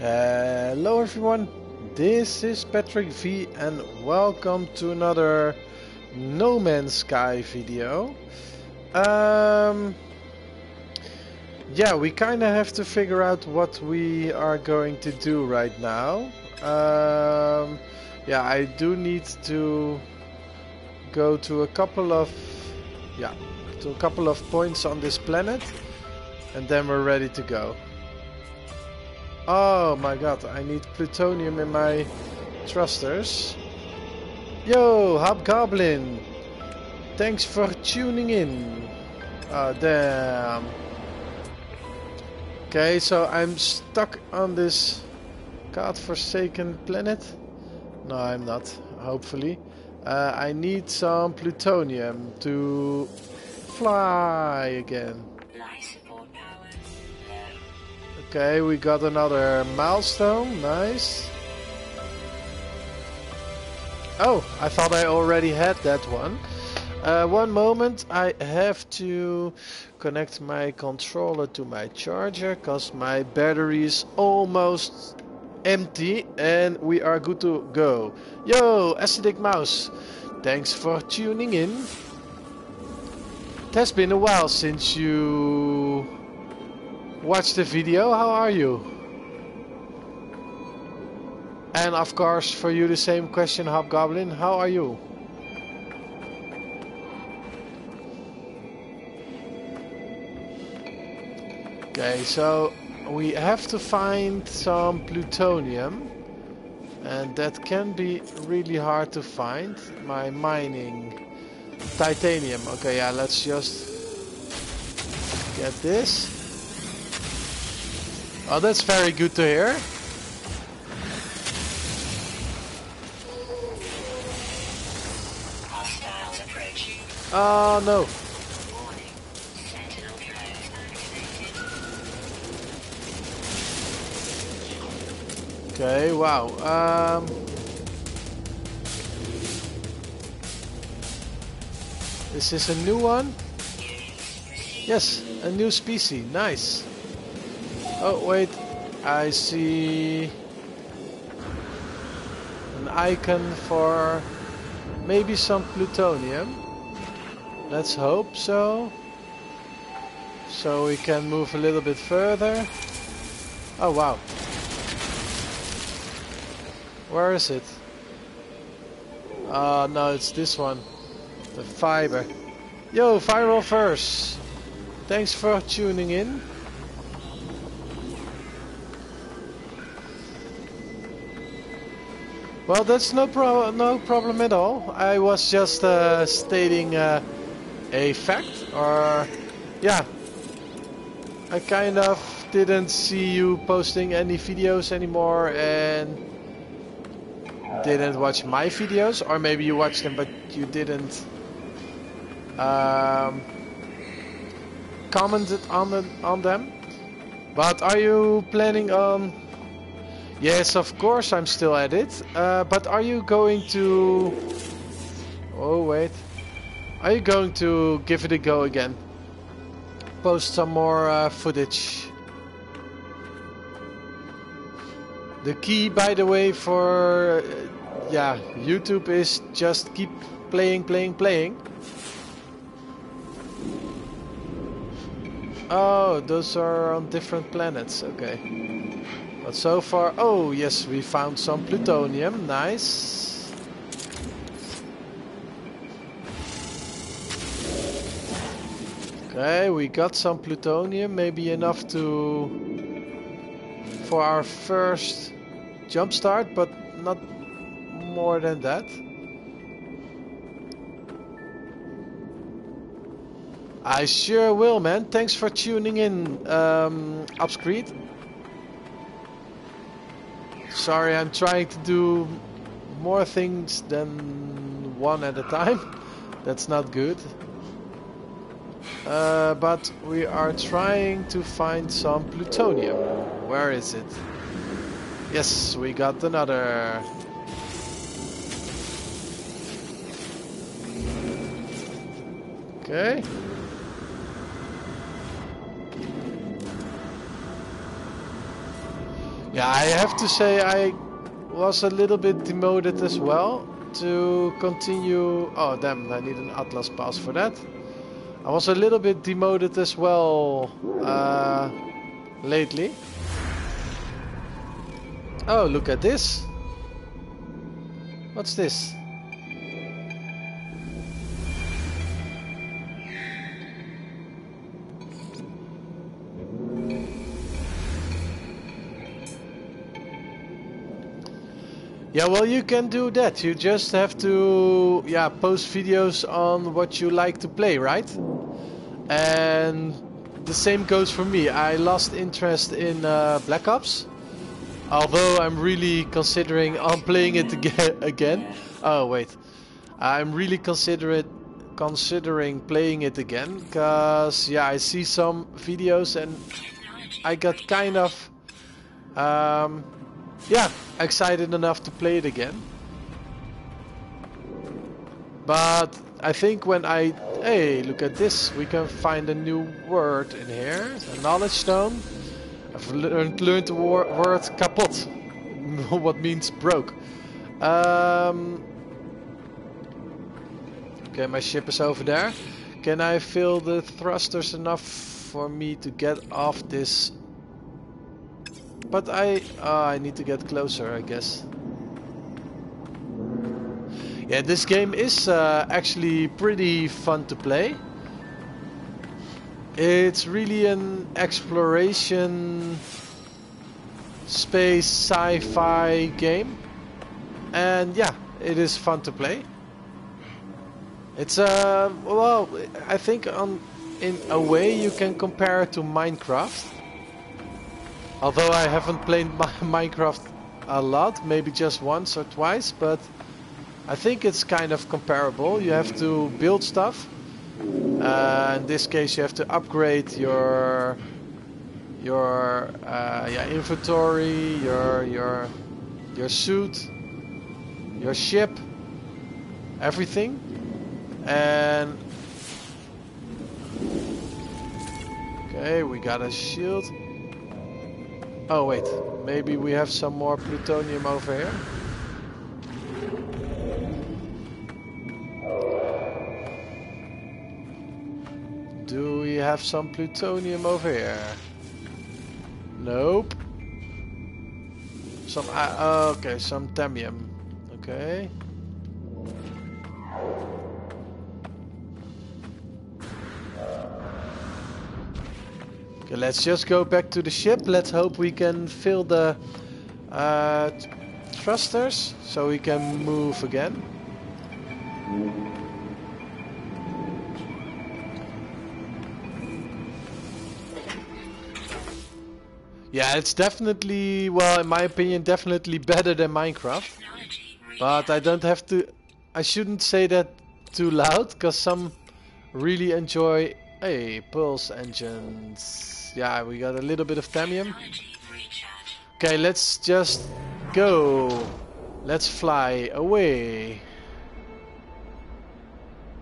Hello everyone, this is Patrick V and welcome to another No Man's Sky video. Um, yeah, we kind of have to figure out what we are going to do right now. Um, yeah, I do need to go to a couple of yeah, to a couple of points on this planet and then we're ready to go. Oh my god, I need plutonium in my thrusters. Yo, Hobgoblin! Thanks for tuning in. Oh damn. Okay, so I'm stuck on this godforsaken planet. No, I'm not, hopefully. Uh, I need some plutonium to fly again. Okay, we got another milestone. Nice. Oh, I thought I already had that one. Uh, one moment, I have to connect my controller to my charger because my battery is almost empty and we are good to go. Yo, Acidic Mouse, thanks for tuning in. It has been a while since you watch the video. How are you? And of course, for you the same question, Hobgoblin. How are you? Okay, so we have to find some plutonium. And that can be really hard to find. My mining titanium. Okay, yeah, let's just get this. Oh, that's very good to hear. Oh no. Okay, wow. Um, this is a new one? Yes, a new species. Nice. Oh, wait. I see an icon for maybe some plutonium. Let's hope so. So we can move a little bit further. Oh, wow. Where is it? Oh, no, it's this one. The fiber. Yo, Viral Verse. Thanks for tuning in. Well, that's no, pro no problem at all. I was just uh, stating uh, a fact, or yeah, I kind of didn't see you posting any videos anymore and didn't watch my videos, or maybe you watched them but you didn't um, commented on, on them. But are you planning on Yes, of course I'm still at it. Uh, but are you going to... Oh, wait. Are you going to give it a go again? Post some more uh, footage. The key, by the way, for... Uh, yeah, YouTube is just keep playing, playing, playing. Oh, those are on different planets. Okay. But so far, oh yes, we found some plutonium, nice. Okay, we got some plutonium, maybe enough to for our first jump start, but not more than that. I sure will, man. Thanks for tuning in, um, Upscreed. Sorry, I'm trying to do more things than one at a time. That's not good. Uh, but we are trying to find some plutonium. Where is it? Yes, we got another. Okay. Yeah, I have to say I was a little bit demoted as well to continue. Oh, damn, I need an Atlas pass for that. I was a little bit demoted as well uh, lately. Oh, look at this. What's this? Yeah, well, you can do that. You just have to, yeah, post videos on what you like to play, right? And the same goes for me. I lost interest in uh, Black Ops, although I'm really considering on playing it again. Oh wait, I'm really considerate considering playing it again, cause yeah, I see some videos and I got kind of, um, yeah, excited enough to play it again. But I think when I... Hey, look at this. We can find a new word in here. A knowledge stone. I've learned, learned the wor word kapot. what means broke. Um, okay, my ship is over there. Can I fill the thrusters enough for me to get off this but I, uh, I need to get closer, I guess. Yeah, this game is uh, actually pretty fun to play. It's really an exploration space sci-fi game. And yeah, it is fun to play. It's uh well, I think on in a way you can compare it to Minecraft. Although I haven't played Minecraft a lot, maybe just once or twice, but I think it's kind of comparable. You have to build stuff. Uh, in this case, you have to upgrade your your uh, yeah, inventory, your your your suit, your ship, everything, and okay, we got a shield. Oh wait, maybe we have some more plutonium over here. Do we have some plutonium over here? Nope. Some, uh, okay, some thamium. Okay. Okay, let's just go back to the ship. Let's hope we can fill the uh, thrusters so we can move again. Yeah, it's definitely, well, in my opinion, definitely better than Minecraft. But I don't have to, I shouldn't say that too loud, because some really enjoy, hey, pulse engines yeah, we got a little bit of thamium. Okay, let's just go. Let's fly away.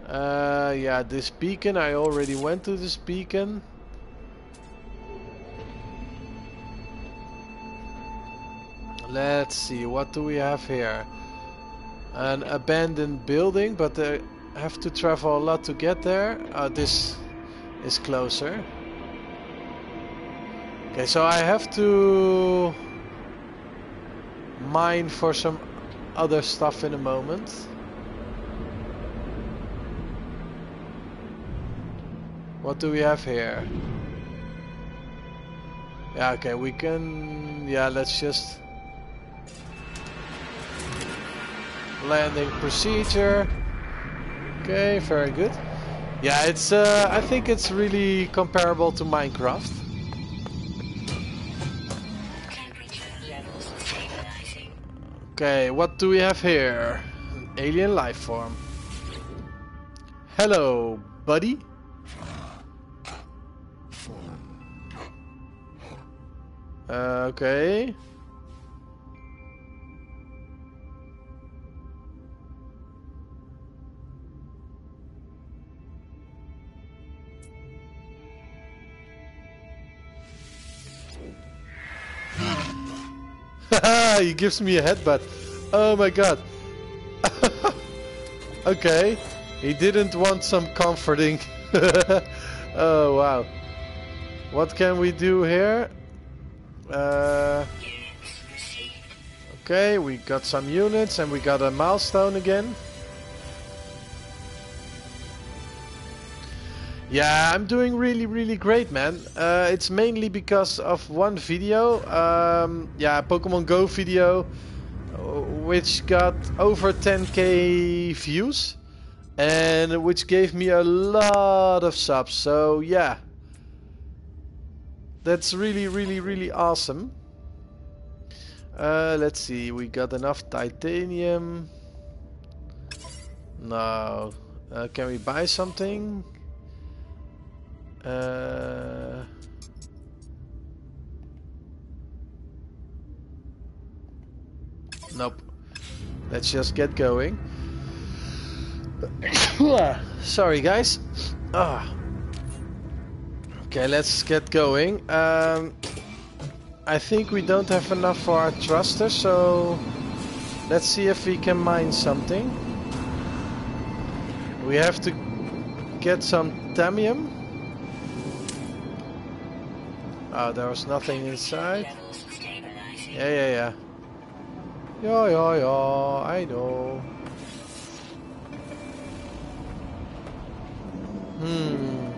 Uh, yeah, this beacon, I already went to this beacon. Let's see, what do we have here? An abandoned building, but I have to travel a lot to get there. Uh, this is closer. Okay, so I have to mine for some other stuff in a moment. What do we have here? Yeah, okay, we can... Yeah, let's just... Landing procedure. Okay, very good. Yeah, it's. Uh, I think it's really comparable to Minecraft. Okay, what do we have here? An alien life form. Hello, buddy. Uh, okay. he gives me a headbutt. Oh my god. okay. He didn't want some comforting. oh wow. What can we do here? Uh, okay, we got some units and we got a milestone again. Yeah, I'm doing really, really great, man. Uh, it's mainly because of one video. Um, yeah, Pokemon Go video, which got over 10k views. And which gave me a lot of subs. So, yeah. That's really, really, really awesome. Uh, let's see, we got enough titanium. No. Uh, can we buy something? Uh, nope. Let's just get going. Sorry, guys. Ah. Okay, let's get going. Um, I think we don't have enough for our thruster, so let's see if we can mine something. We have to get some thamium. Oh, there was nothing inside. Yeah, yeah, yeah. Yeah, yeah, yeah, I know. Hmm.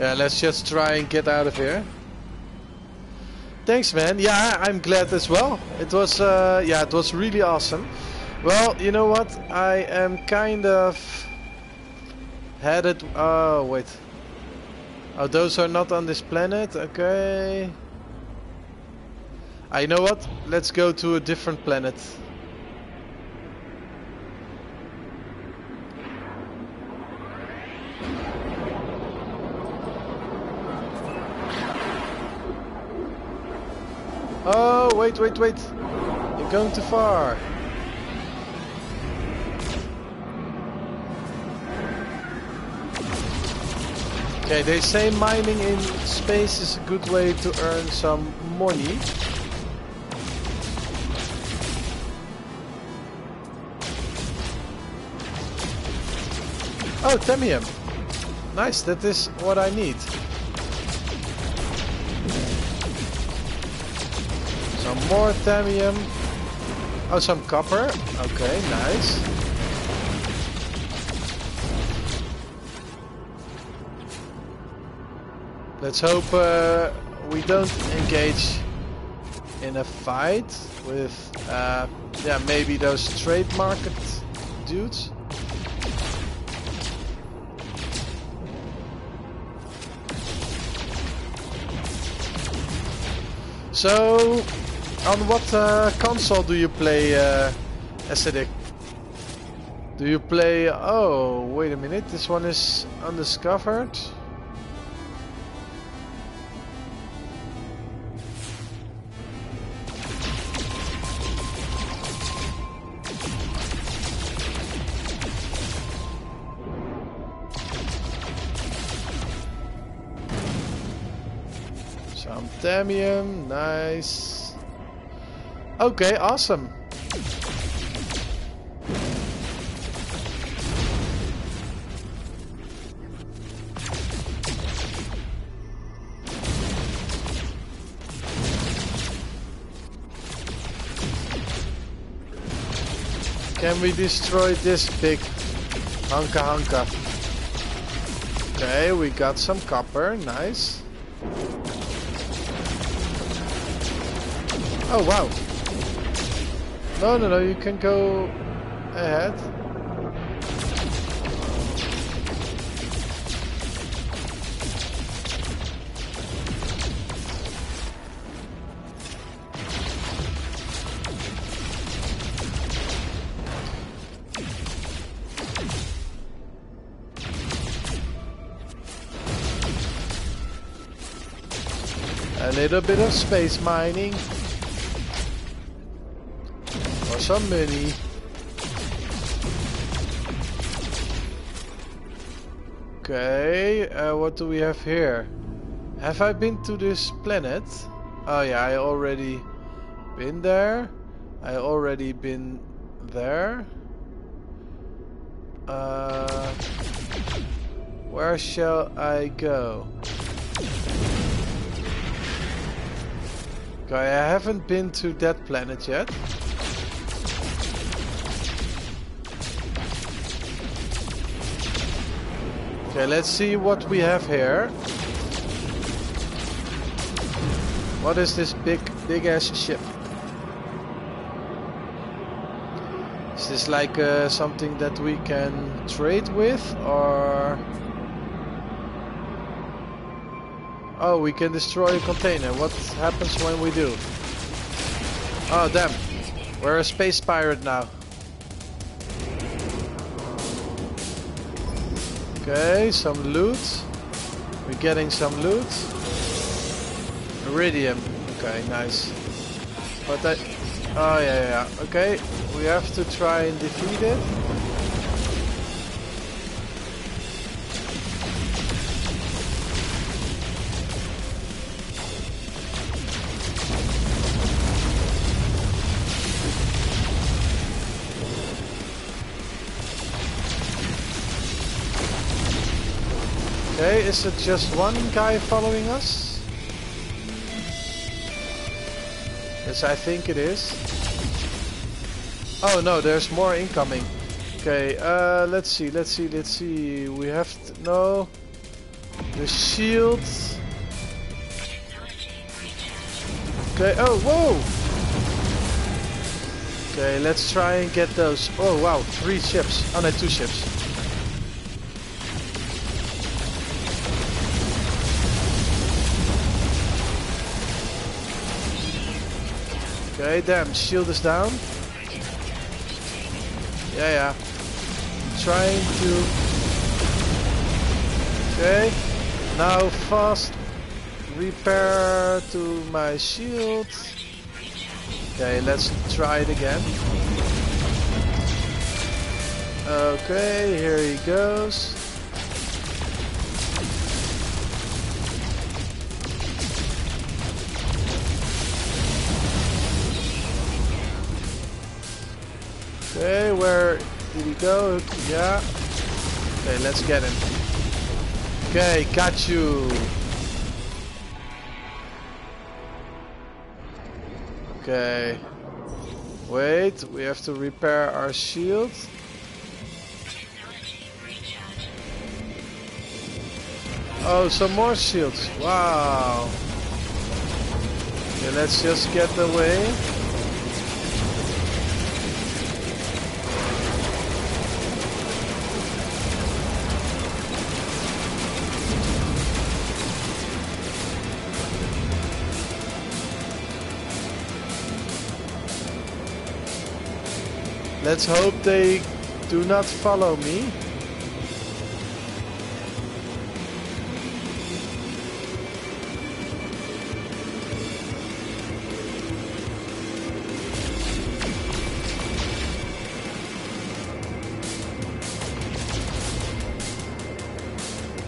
Yeah, let's just try and get out of here. Thanks, man. Yeah, I'm glad as well. It was, uh, yeah, it was really awesome. Well, you know what? I am kind of Headed... Oh, wait. Oh, those are not on this planet? Okay. I know what? Let's go to a different planet. Oh, wait, wait, wait. You're going too far. Okay, they say mining in space is a good way to earn some money. Oh, Thamium. Nice, that is what I need. Some more Thamium. Oh, some copper. Okay, nice. Let's hope uh, we don't engage in a fight with, uh, yeah, maybe those trade market dudes. So, on what uh, console do you play uh, Acidic? Do you play... Oh, wait a minute, this one is undiscovered. Thamium, nice. Okay, awesome. Can we destroy this big Hanka Hanka? Okay, we got some copper, nice. Oh, wow. No, no, no, you can go ahead. A little bit of space mining some money. Okay, uh, what do we have here? Have I been to this planet? Oh yeah, I already been there. I already been there. Uh, where shall I go? Okay, I haven't been to that planet yet. Okay, let's see what we have here. What is this big, big ass ship? Is this like uh, something that we can trade with or... Oh, we can destroy a container. What happens when we do? Oh, damn. We're a space pirate now. Okay, some loot. We're getting some loot. Iridium. Okay, nice. But I... Oh, yeah, yeah. Okay, we have to try and defeat it. Is it just one guy following us? Yes, I think it is. Oh no, there's more incoming. Okay, uh, let's see, let's see, let's see. We have to, no. The shield. Okay, oh, whoa! Okay, let's try and get those. Oh wow, three ships. Oh no, two ships. Okay, damn, shield is down. Yeah, yeah. Trying to... Okay. Now fast repair to my shield. Okay, let's try it again. Okay, here he goes. Okay, where did he go? Yeah. Okay, let's get him. Okay, got you. Okay. Wait, we have to repair our shield. Oh, some more shields. Wow. Okay, let's just get away. Let's hope they do not follow me.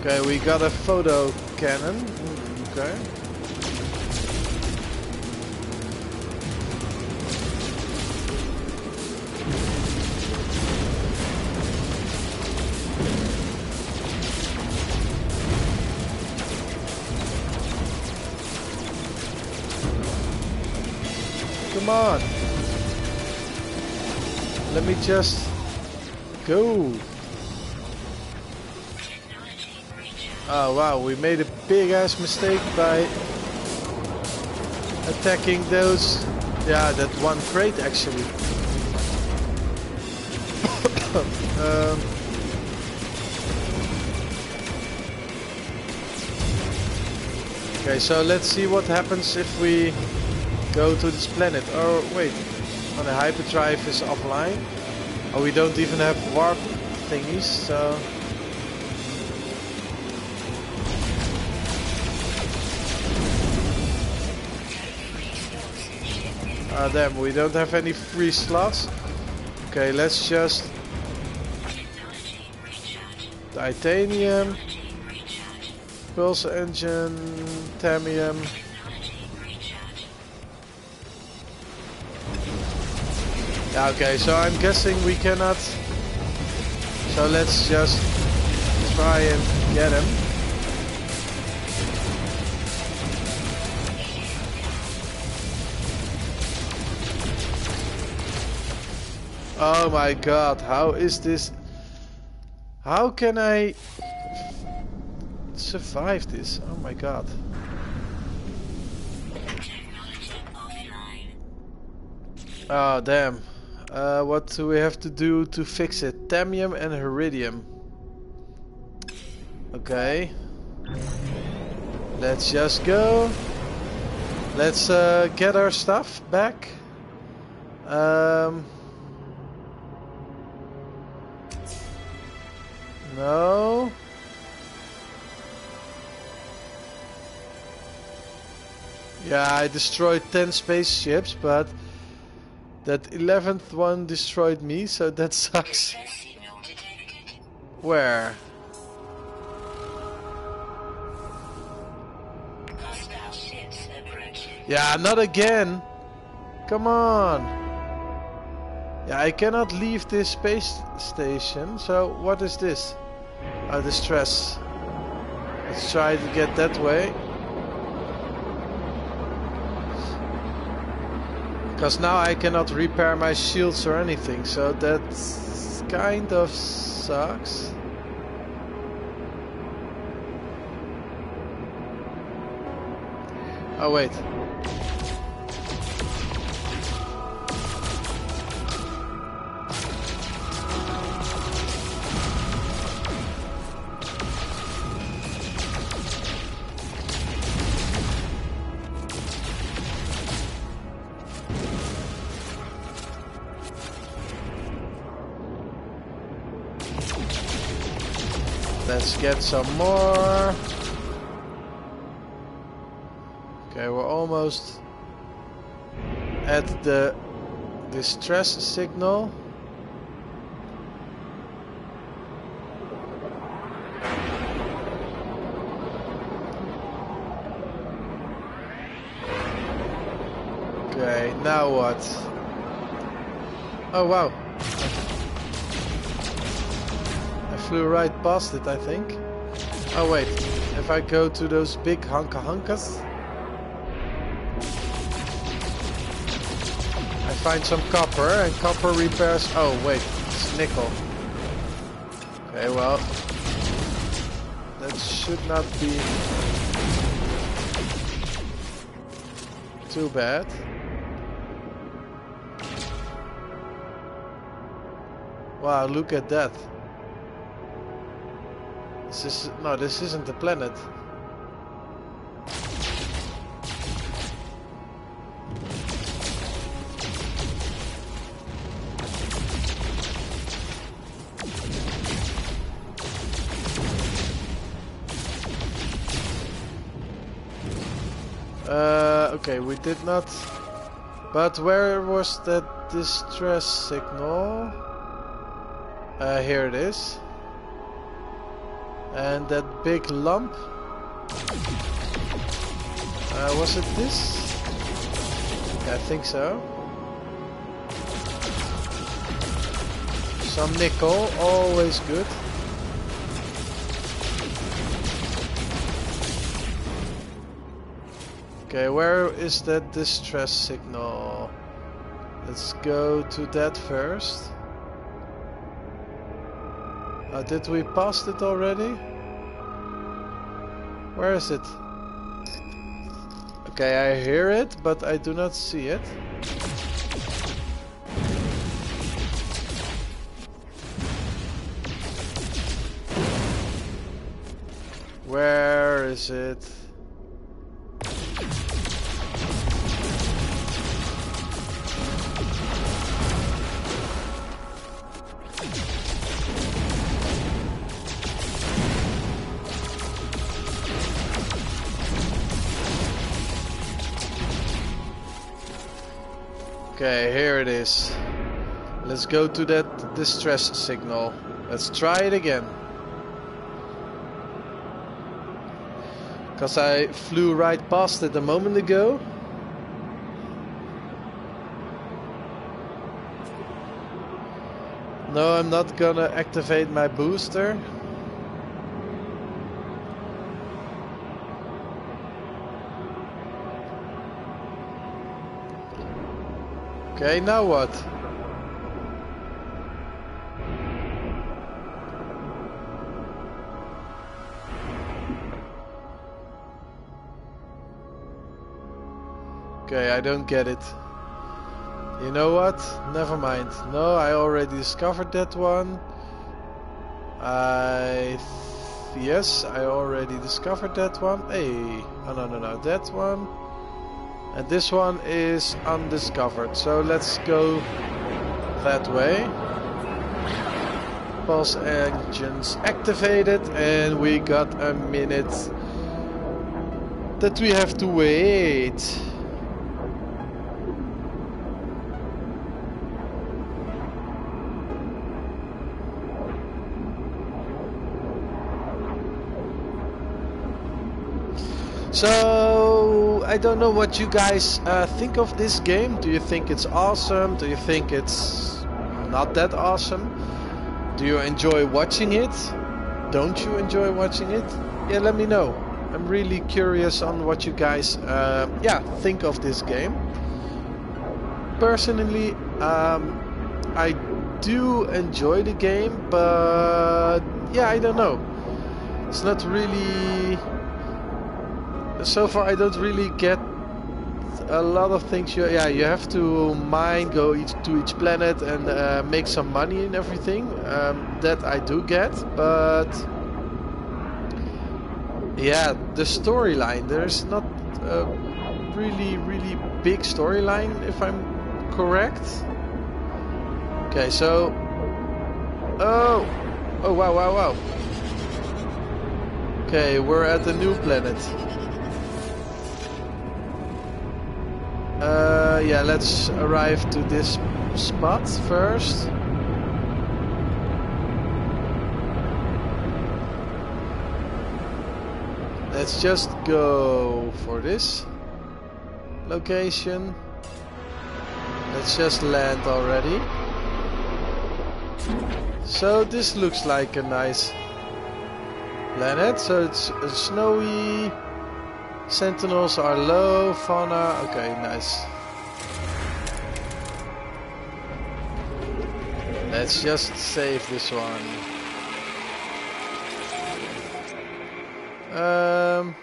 Okay, we got a photon cannon. Mm, okay. Just go. Oh wow, we made a big ass mistake by attacking those. Yeah, that one crate actually. um, okay, so let's see what happens if we go to this planet. Oh wait, oh, the hyperdrive is offline. Oh, we don't even have warp thingies, so. Ah, damn, we don't have any free slots. Okay, let's just... Titanium. Pulse engine. Tamium. Okay, so I'm guessing we cannot. So let's just try and get him. Oh my god, how is this? How can I survive this? Oh my god. Oh damn. Uh, what do we have to do to fix it? Tamium and Heridium. Okay. Let's just go. Let's uh, get our stuff back. Um, no. Yeah, I destroyed 10 spaceships, but that 11th one destroyed me, so that sucks. Where? Yeah, not again! Come on! Yeah, I cannot leave this space station, so what is this? Oh, distress. Let's try to get that way. Because now I cannot repair my shields or anything, so that kind of sucks. Oh wait. Let's get some more. Okay, we're almost at the distress signal. Okay, now what? Oh wow. Flew right past it, I think. Oh wait, if I go to those big hunka hunkas, I find some copper, and copper repairs. Oh wait, it's nickel. Okay, well, that should not be too bad. Wow, look at that. This is no, this isn't the planet. Uh, okay, we did not. But where was that distress signal? Uh, here it is. And that big lump. Uh, was it this? Yeah, I think so. Some nickel, always good. Okay, where is that distress signal? Let's go to that first. Uh, did we pass it already? Where is it? Okay, I hear it, but I do not see it. Where is it? Okay, here it is. Let's go to that distress signal. Let's try it again. Because I flew right past it a moment ago. No, I'm not gonna activate my booster. Okay, now what? Okay, I don't get it. You know what? Never mind. No, I already discovered that one. I... yes, I already discovered that one. Hey, oh no, no, no, that one. And this one is undiscovered. So let's go that way. Pulse engines activated and we got a minute that we have to wait. So I don't know what you guys uh, think of this game. Do you think it's awesome? Do you think it's not that awesome? Do you enjoy watching it? Don't you enjoy watching it? Yeah, let me know. I'm really curious on what you guys, uh, yeah, think of this game. Personally, um, I do enjoy the game, but yeah, I don't know. It's not really so far I don't really get a lot of things. You, yeah, you have to mine, go each, to each planet and uh, make some money and everything. Um, that I do get, but yeah, the storyline. There's not a really, really big storyline, if I'm correct. Okay, so oh, oh wow, wow, wow. Okay, we're at the new planet. Uh, yeah, let's arrive to this spot first. Let's just go for this location. Let's just land already. So this looks like a nice planet. So it's a snowy. Sentinels are low, fauna, okay, nice. Let's just save this one. Um,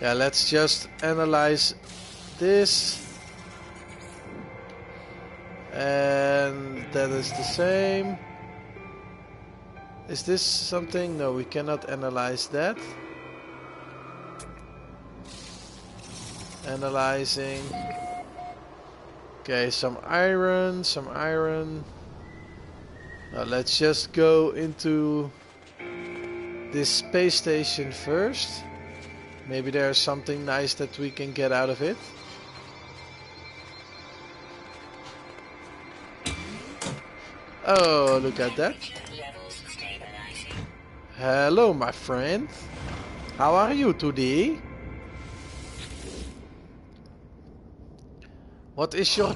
yeah, let's just analyze this. And that is the same. Is this something? No, we cannot analyze that. Analyzing. Okay, some iron, some iron. Now let's just go into this space station first. Maybe there's something nice that we can get out of it. Oh, look at that. Hello, my friend. How are you today? What is your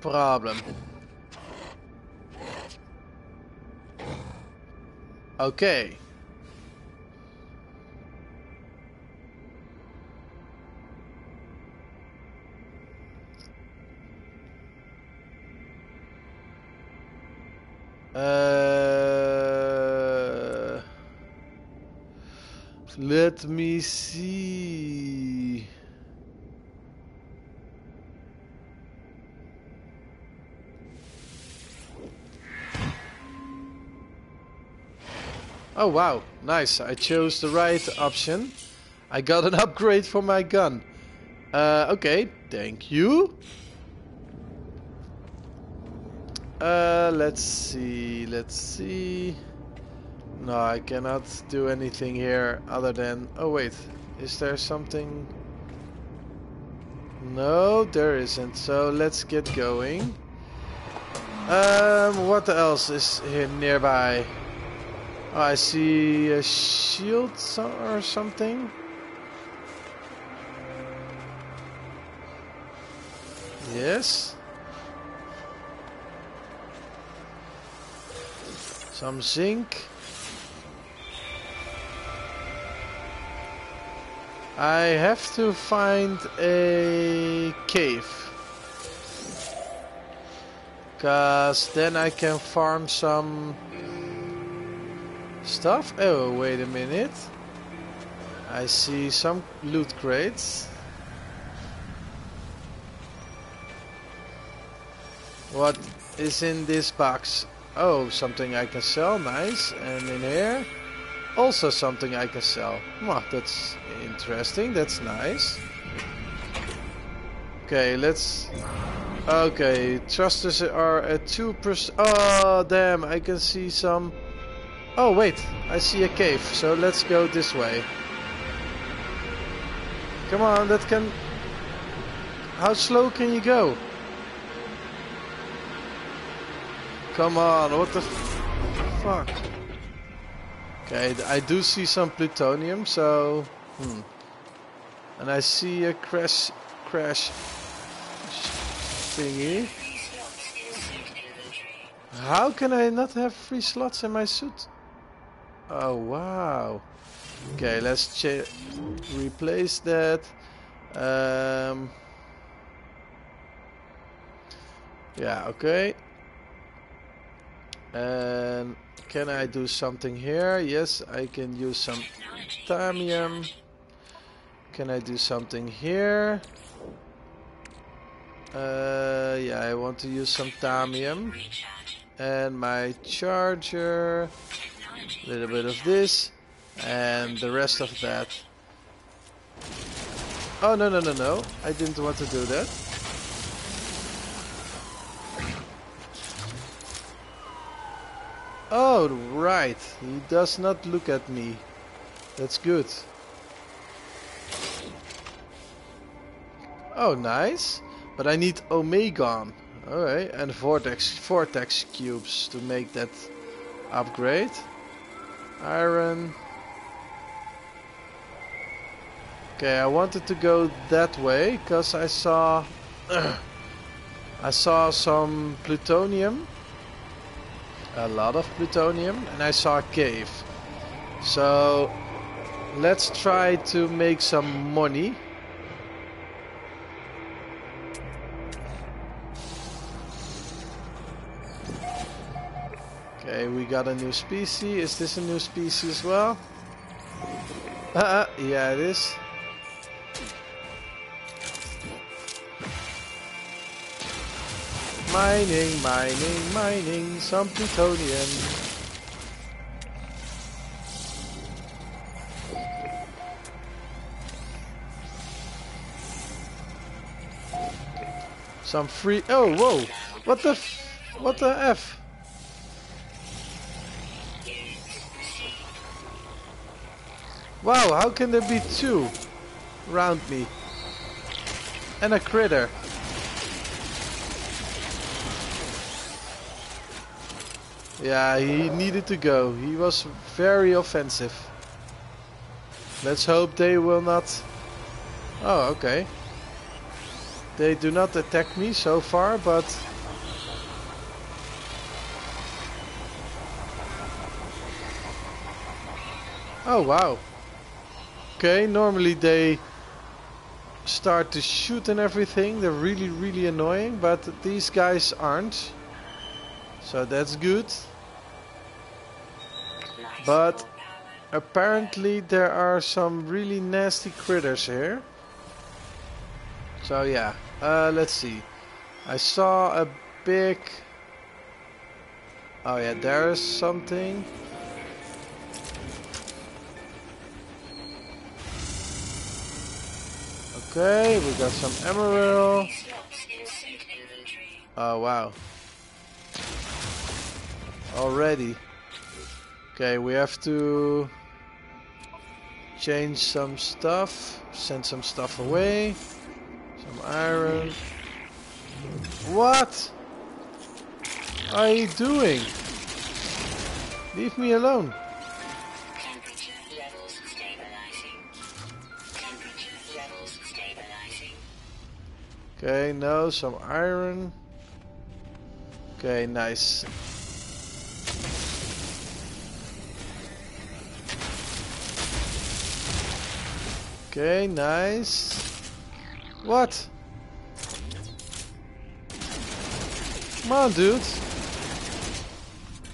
problem? Okay. Uh, let me see. Oh wow, nice. I chose the right option. I got an upgrade for my gun. Uh, okay, thank you. Uh, let's see, let's see. No, I cannot do anything here other than... Oh wait, is there something... No, there isn't. So let's get going. Um, what else is here nearby? Oh, I see a shield or something. Yes. Some zinc. I have to find a cave. Cause then I can farm some stuff. Oh, wait a minute. I see some loot crates. What is in this box? Oh, something I can sell, nice. And in here, also something I can sell. Well, that's interesting, that's nice. Okay, let's... Okay, thrusters are at 2%. Oh, damn, I can see some... Oh, wait, I see a cave, so let's go this way. Come on, that can... How slow can you go? Come on, what the fuck? Okay, I do see some plutonium, so... Hmm. And I see a crash... Crash... Thingy. How can I not have free slots in my suit? Oh, wow. Okay, let's replace that. Um, yeah, okay. And can I do something here? Yes, I can use some thamium. Can I do something here? Uh, yeah, I want to use some thamium. And my charger. A little bit of this. And the rest of that. Oh, no, no, no, no. I didn't want to do that. Oh, right. He does not look at me. That's good. Oh, nice. But I need Omegon. Alright, and Vortex, Vortex Cubes to make that upgrade. Iron. Okay, I wanted to go that way because I saw I saw some plutonium a lot of plutonium and I saw a cave. So let's try to make some money. Okay, we got a new species. Is this a new species as well? Uh, uh yeah it is. Mining, mining, mining some plutonium. Some free. Oh, whoa! What the? what the f? Wow! How can there be two around me? And a critter. Yeah, he needed to go. He was very offensive. Let's hope they will not... Oh, okay. They do not attack me so far, but... Oh, wow. Okay, normally they start to shoot and everything. They're really, really annoying, but these guys aren't. So that's good. But apparently there are some really nasty critters here. So yeah, uh, let's see. I saw a big... Oh yeah, there's something. Okay, we got some emerald. Oh wow. Already. Okay, we have to change some stuff, send some stuff away, some iron. What are you doing? Leave me alone. Okay, no, some iron. Okay, nice. Okay, nice. What? Come on, dude.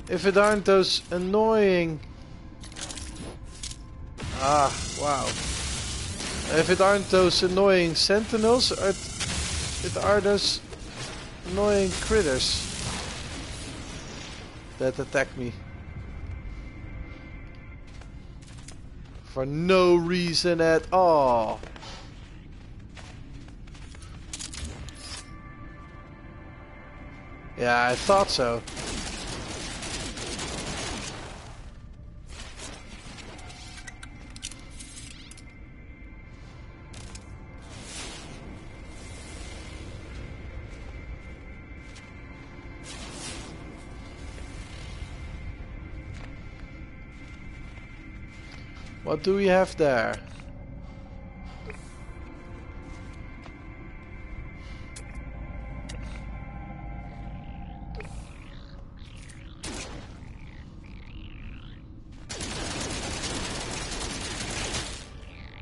If it aren't those annoying... Ah, wow. If it aren't those annoying sentinels, it, it are those annoying critters that attack me. For no reason at all. Yeah, I thought so. What do we have there?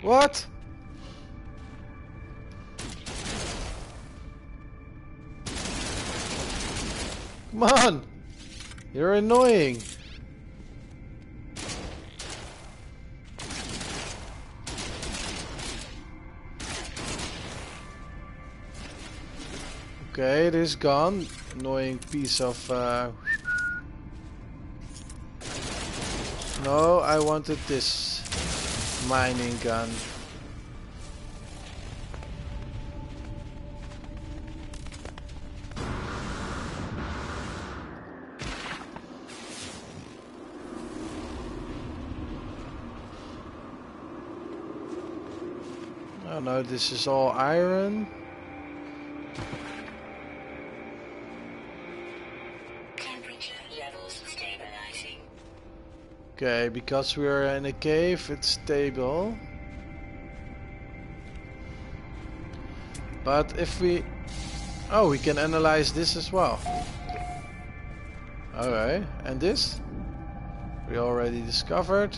What? Come on! You're annoying. Okay, it is gone. Annoying piece of... Uh... No, I wanted this mining gun. Oh no, this is all iron. Okay, because we are in a cave, it's stable. But if we... Oh, we can analyze this as well. Alright, and this? We already discovered.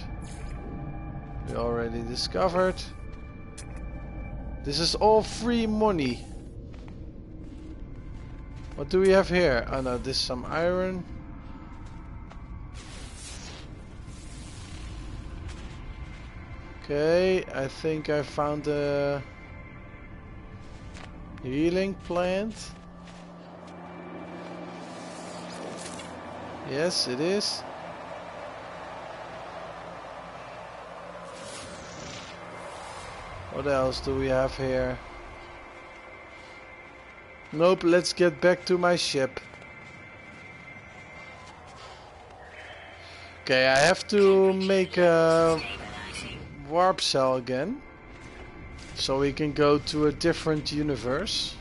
We already discovered. This is all free money. What do we have here? Oh no, this is some iron. Okay, I think I found a healing plant. Yes, it is. What else do we have here? Nope, let's get back to my ship. Okay, I have to make a warp cell again. So we can go to a different universe.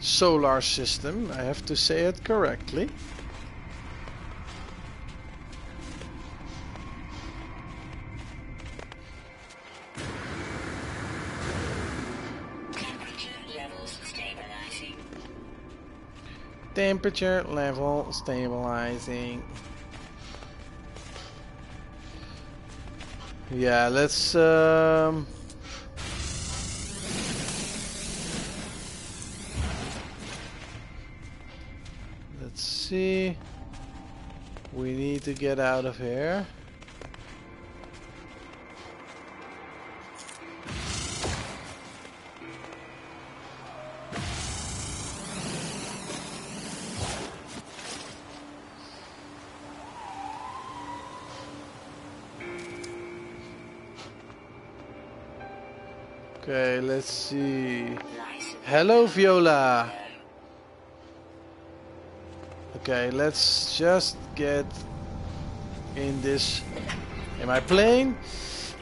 Solar system, I have to say it correctly. Temperature level stabilizing. Yeah, let's um Let's see. We need to get out of here. Hello, Viola. Okay, let's just get in this in my plane.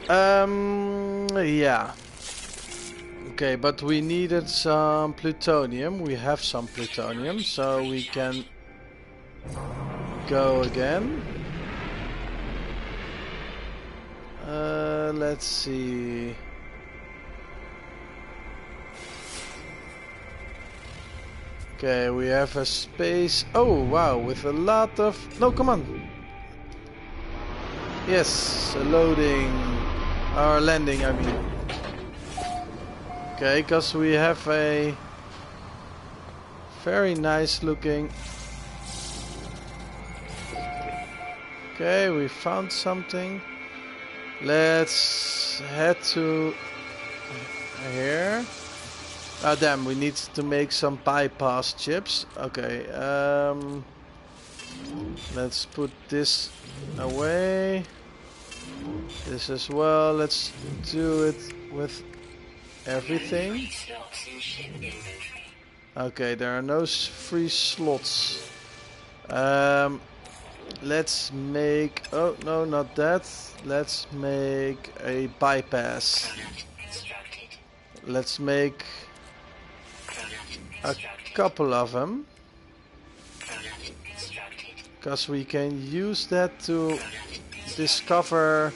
Um, yeah. Okay, but we needed some plutonium. We have some plutonium, so we can go again. Uh, let's see. Okay, we have a space. Oh, wow, with a lot of... No, come on. Yes, loading. Or landing, I mean. Okay, because we have a very nice looking... Okay, we found something. Let's head to here. Ah damn, we need to make some bypass chips. Okay, um, let's put this away. This as well, let's do it with everything. Okay, there are no free slots. Um, let's make, oh no, not that. Let's make a bypass. Let's make a couple of them. Because we can use that to discover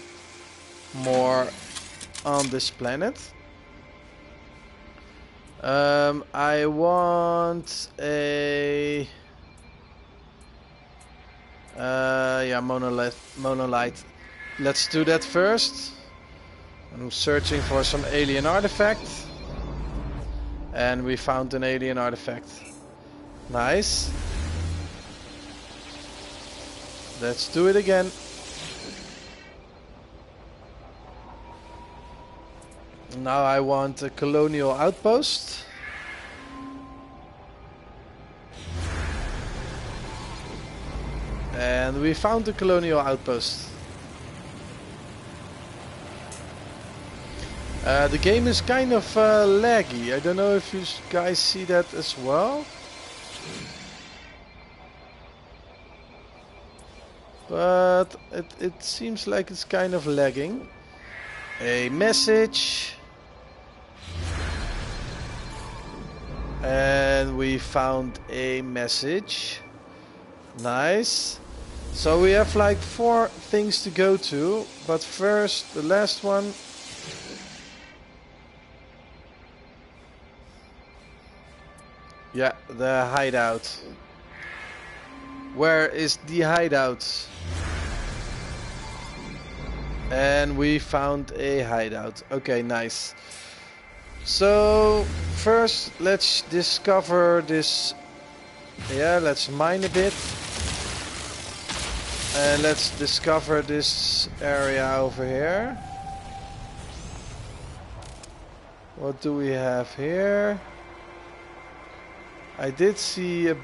more on this planet. Um, I want a uh, yeah monolith monolith. Let's do that first. I'm searching for some alien artifact. And we found an alien artifact. Nice. Let's do it again. Now I want a colonial outpost. And we found a colonial outpost. Uh, the game is kind of uh, laggy. I don't know if you guys see that as well. But it, it seems like it's kind of lagging. A message. And we found a message. Nice. So we have like four things to go to. But first, the last one Yeah, the hideout. Where is the hideout? And we found a hideout. Okay, nice. So, first let's discover this... Yeah, let's mine a bit. And let's discover this area over here. What do we have here? I did see a...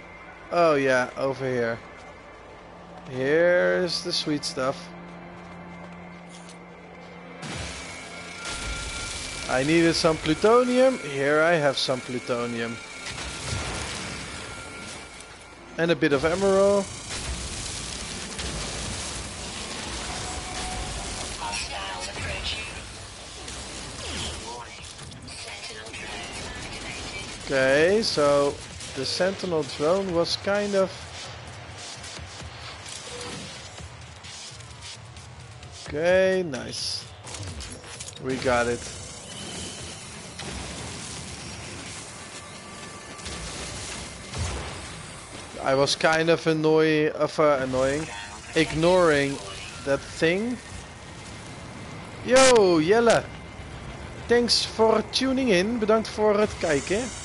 Oh yeah, over here. Here's the sweet stuff. I needed some plutonium. Here I have some plutonium. And a bit of emerald. Okay, so the sentinel drone was kind of okay nice. We got it. I was kind of annoy of uh, annoying ignoring that thing. Yo Jelle. Thanks for tuning in. Bedankt voor het kijken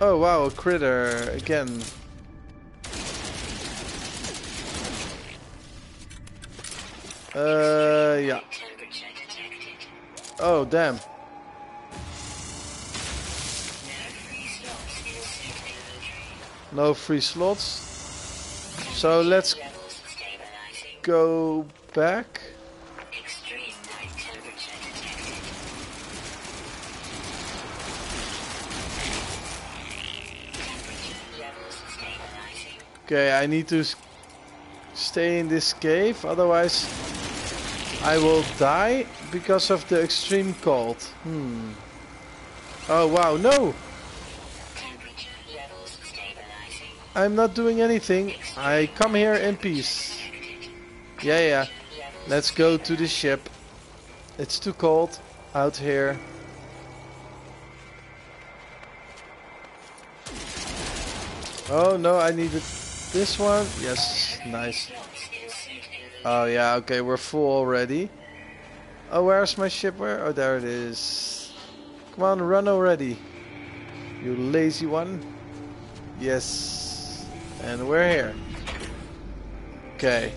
Oh wow, a critter again. Uh, yeah. Oh, damn. No free slots. So let's go back. Okay, I need to stay in this cave, otherwise I will die because of the extreme cold. Hmm. Oh wow, no! I'm not doing anything. I come here in peace. Yeah, yeah. Let's go to the ship. It's too cold. out here. Oh no, I needed this one. Yes, nice. Oh yeah, okay, we're full already. Oh, where's my ship? Where? Oh, there it is. Come on, run already. You lazy one. Yes. And we're here. Okay.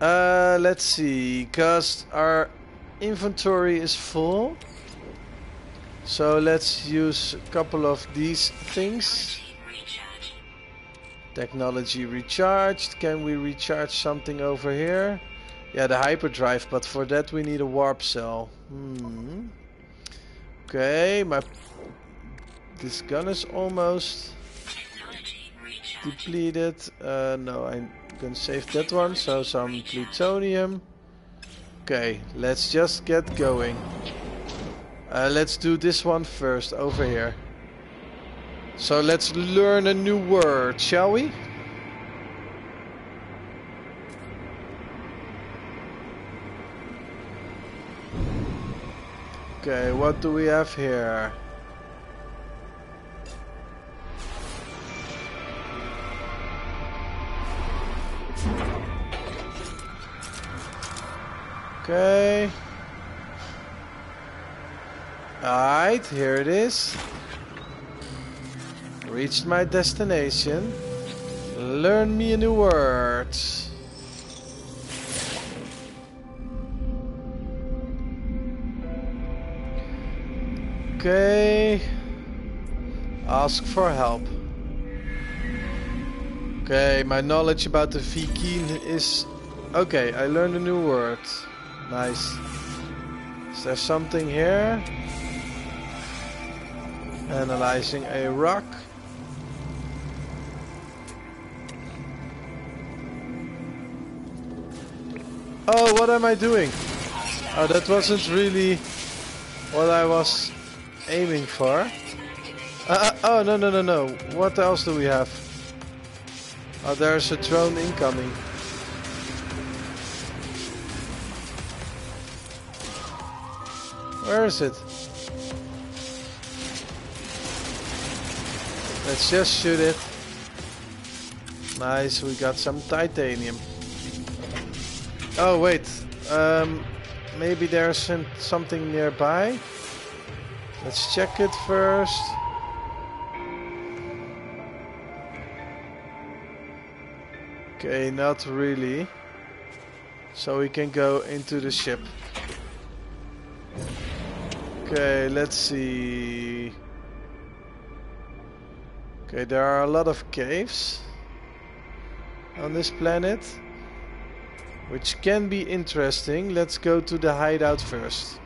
Uh, let's see. Because our inventory is full. So let's use a couple of these things. Technology recharged. Can we recharge something over here? Yeah, the hyperdrive, but for that we need a warp cell. Hmm. Okay, my this gun is almost depleted. Uh, no, I'm gonna save that one. So some plutonium. Okay, let's just get going. Uh, let's do this one first, over here. So let's learn a new word, shall we? Okay, what do we have here? Okay. Alright, here it is. Reached my destination. Learn me a new word. Okay. Ask for help. Okay, my knowledge about the Vy'keen is... Okay, I learned a new word. Nice. Is there something here? Analyzing a rock. Oh, what am I doing? Oh, that wasn't really what I was aiming for. Uh, uh, oh, no, no, no, no. What else do we have? Oh, there's a drone incoming. Where is it? Let's just shoot it. Nice, we got some titanium. Oh, wait. Um, maybe there's something nearby. Let's check it first. Okay, not really. So we can go into the ship. Okay, let's see. Okay, there are a lot of caves on this planet. Which can be interesting. Let's go to the hideout first.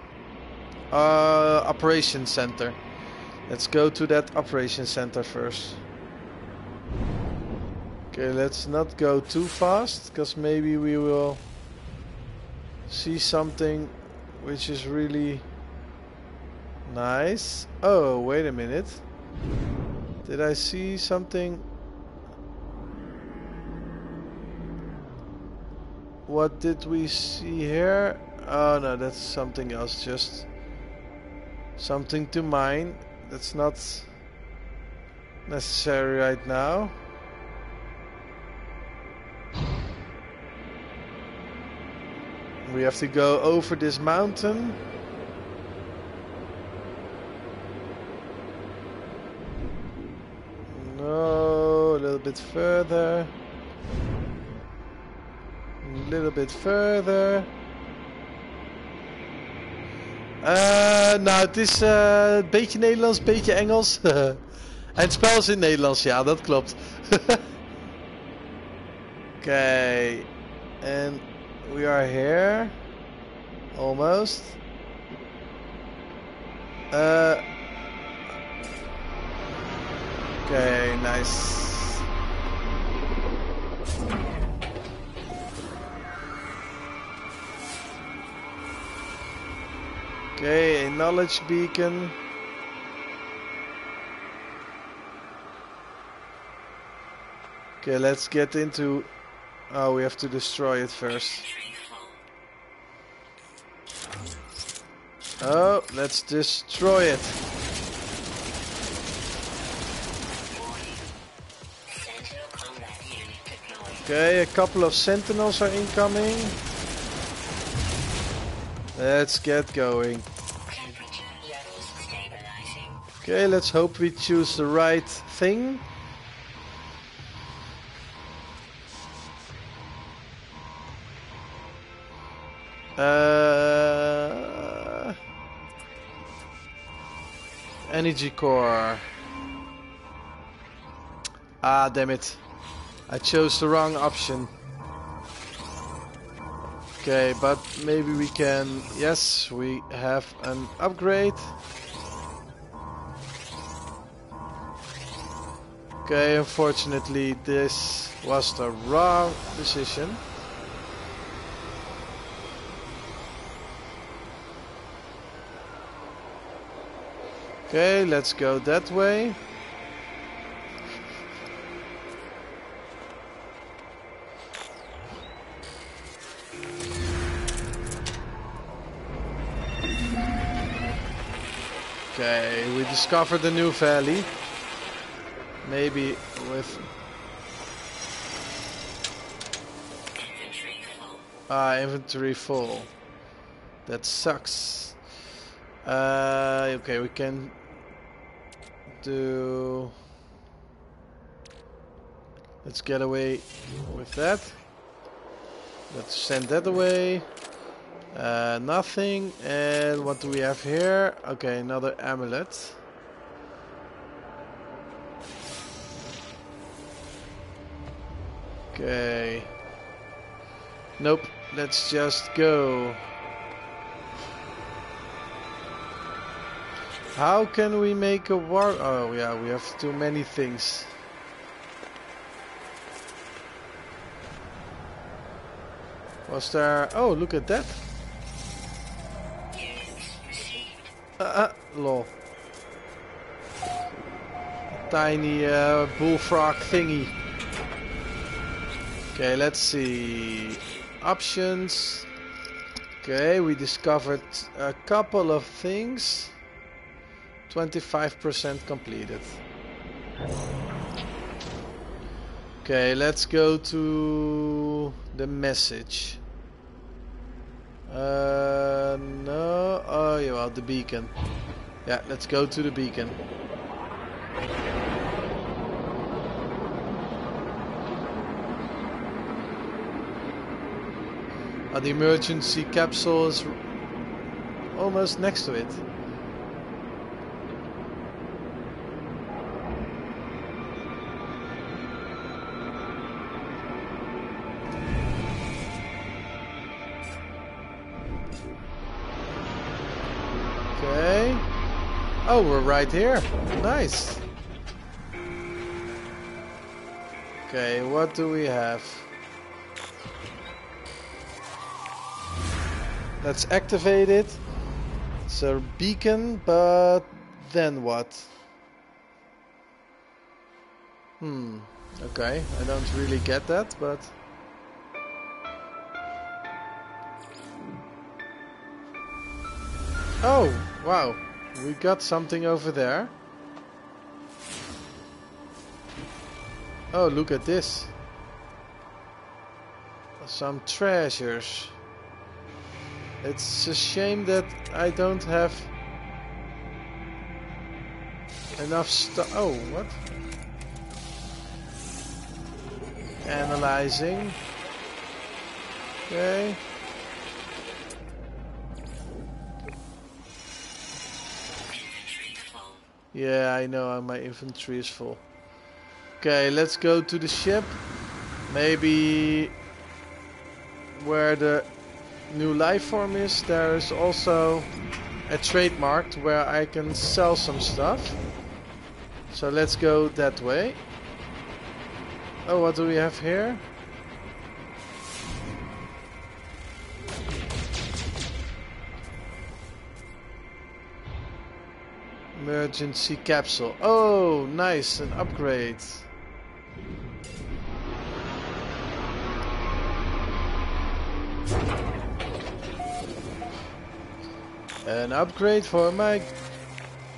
Uh, operation center. Let's go to that operation center first. Okay, let's not go too fast, because maybe we will see something which is really nice. Oh, wait a minute. Did I see something? What did we see here? Oh no, that's something else. Just something to mine. That's not necessary right now. We have to go over this mountain. No, a little bit further. Little bit further. Uh, nou, het is uh, een beetje Nederlands, een beetje Engels. en het spel is in Nederlands, ja, dat klopt. Oké. And we are here. Almost. Uh, okay, nice. Okay, a knowledge beacon. Okay, let's get into... Oh, we have to destroy it first. Oh, let's destroy it. Okay, a couple of sentinels are incoming. Let's get going. Okay, let's hope we choose the right thing. Uh, energy core. Ah, damn it. I chose the wrong option. Okay, but maybe we can... Yes, we have an upgrade. Okay, unfortunately this was the wrong decision. Okay, let's go that way. Okay, we discovered the new valley. Maybe with... Ah, inventory full. That sucks. Uh, okay, we can do... Let's get away with that. Let's send that away. Uh, nothing. And what do we have here? Okay, another amulet. Okay. Nope. Let's just go. How can we make a war? Oh yeah, we have too many things. Was there? Oh, look at that. Uh, uh, lol. Tiny uh, bullfrog thingy. Okay, let's see. Options. Okay, we discovered a couple of things. 25% completed. Okay, let's go to the message. Uh, no. Oh, yeah, well, the beacon. Yeah, let's go to the beacon. Uh, the emergency capsule is almost next to it. Okay. Oh, we're right here. Nice. Okay, what do we have? Let's activate it. It's a beacon, but then what? Hmm, okay, I don't really get that, but... Oh, wow. We got something over there. Oh, look at this. Some treasures. It's a shame that I don't have enough stuff. Oh, what? Analyzing. Okay. Yeah, I know, my inventory is full. Okay, let's go to the ship. Maybe where the new life form is, there is also a trademark where I can sell some stuff. So let's go that way. Oh, what do we have here? Emergency capsule. Oh, nice, an upgrade. An upgrade for my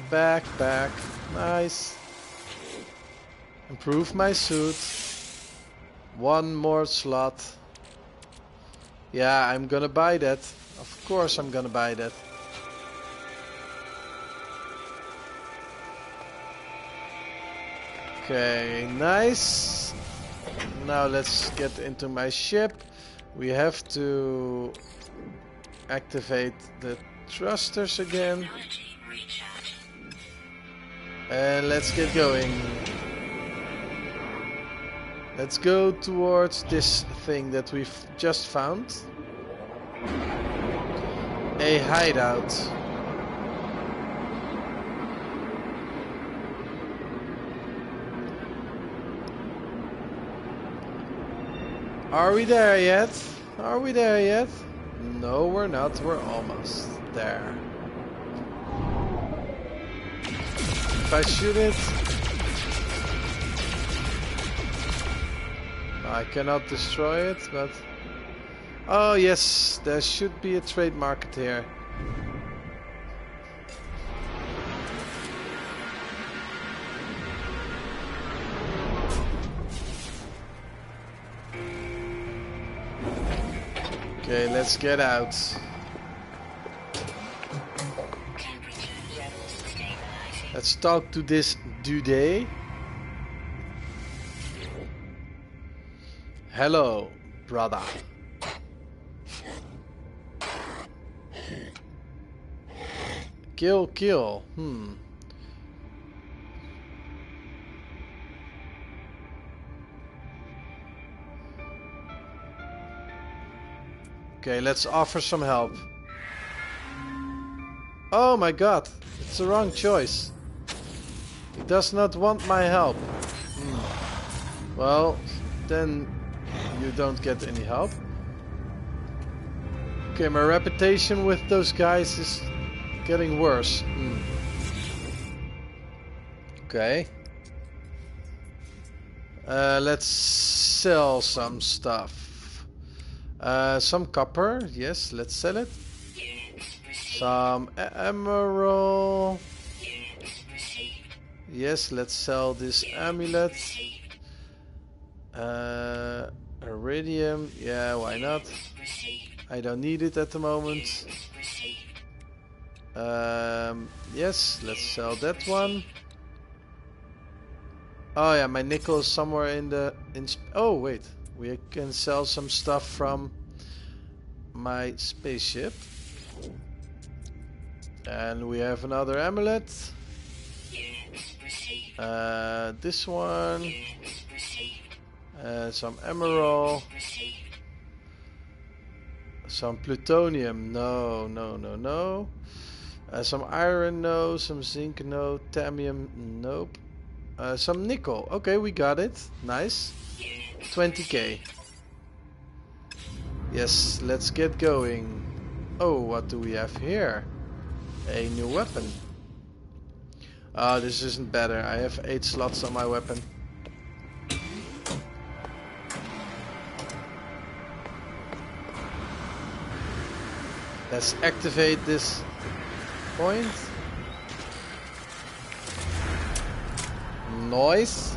backpack. Nice. Improve my suit. One more slot. Yeah, I'm gonna buy that. Of course I'm gonna buy that. Okay, nice. Now let's get into my ship. We have to activate the thrusters again. And let's get going. Let's go towards this thing that we've just found. A hideout. Are we there yet? Are we there yet? No, we're not. We're almost there. If I shoot it... I cannot destroy it, but... Oh yes, there should be a trade market here. Okay, let's get out. Let's talk to this dude. Hello, brother. Kill, kill. Hmm. Okay, let's offer some help. Oh my god, it's the wrong choice. He does not want my help. Hmm. Well, then you don't get any help. Okay, my reputation with those guys is getting worse. Hmm. Okay. Uh, let's sell some stuff. Uh, some copper, yes, let's sell it. Some emerald. Yes, let's sell this amulet. Uh, iridium, yeah, why not? I don't need it at the moment. Um, yes, let's sell that one. Oh yeah, my nickel is somewhere in the... In oh, wait. We can sell some stuff from my spaceship. And we have another amulet. Uh, this one. Uh, some emerald. Some plutonium. No, no, no, no. Uh, some iron, no. Some zinc, no. Thamium, nope. Uh, some nickel. Okay, we got it. Nice. 20k. Yes, let's get going. Oh, what do we have here? A new weapon. Ah, oh, this isn't better. I have 8 slots on my weapon. Let's activate this point. Noise.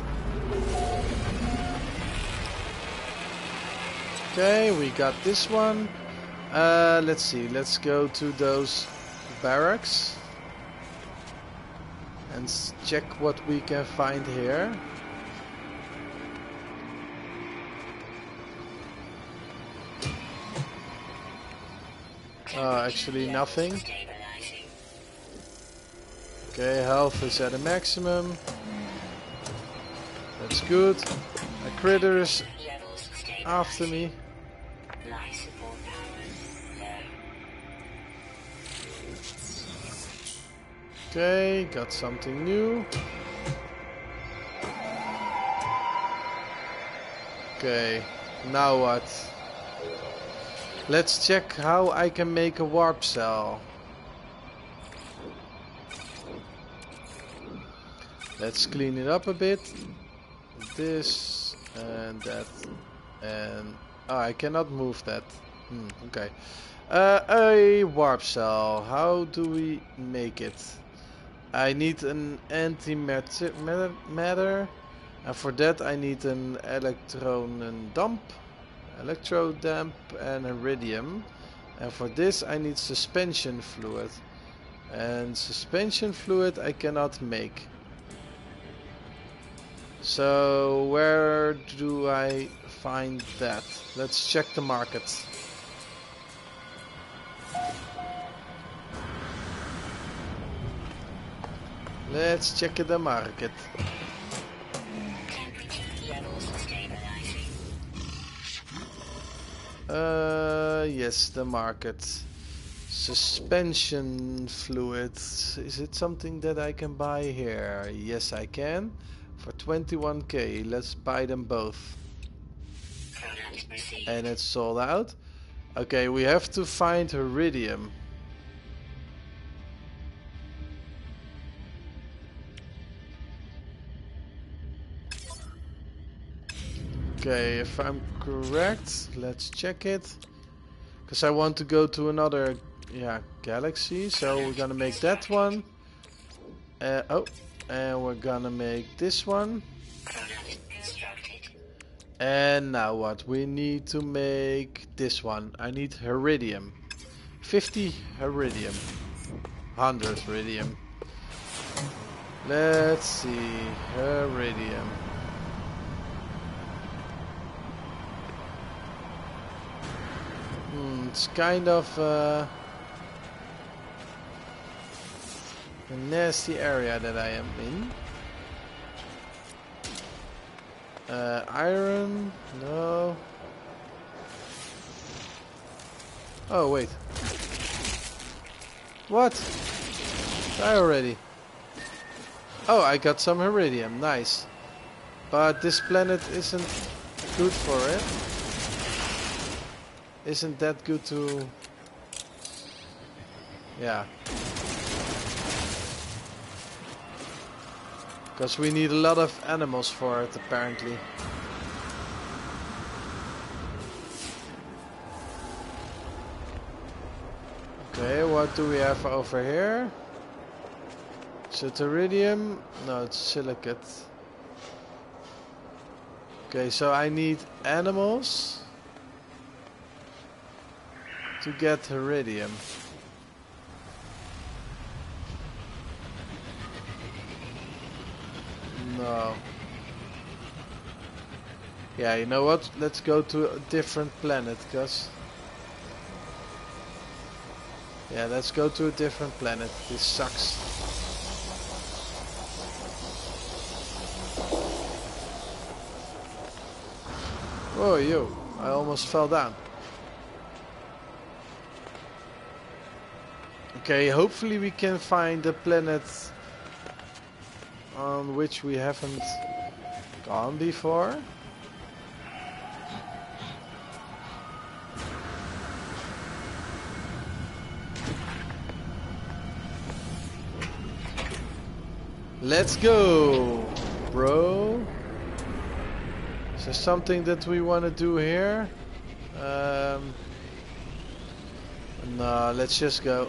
Okay, we got this one. Uh, let's see, let's go to those barracks and check what we can find here. Uh, actually nothing. Okay, health is at a maximum. That's good. A critter is after me. Okay, got something new. Okay, now what? Let's check how I can make a warp cell. Let's clean it up a bit. This and that and oh, I cannot move that. Hmm, okay. Uh, a warp cell. How do we make it? I need an antimatter, matter, and for that I need an electron dump, electro damp, and iridium. And for this I need suspension fluid. And suspension fluid I cannot make. So where do I find that? Let's check the market. Let's check the market. Uh, yes, the market. Suspension fluid. Is it something that I can buy here? Yes, I can. For 21k. Let's buy them both. And it's sold out. Okay, we have to find iridium. Okay, if I'm correct, let's check it. Because I want to go to another yeah, galaxy, so we're gonna make that one. Uh, oh, and we're gonna make this one. And now what? We need to make this one. I need heridium. 50 heridium. 100 heridium. Let's see. Iridium. It's kind of uh, a nasty area that I am in. Uh, iron? No. Oh, wait. What? Die already. Oh, I got some iridium. Nice. But this planet isn't good for it. Isn't that good to... Yeah. Because we need a lot of animals for it, apparently. Okay, what do we have over here? Is it iridium? No, it's silicate. Okay, so I need animals to get iridium. No. Yeah, you know what? Let's go to a different planet, cuz... Yeah, let's go to a different planet. This sucks. Oh, yo. I almost fell down. Okay, hopefully we can find a planet on which we haven't gone before. Let's go, bro. Is there something that we want to do here? Um, no, let's just go.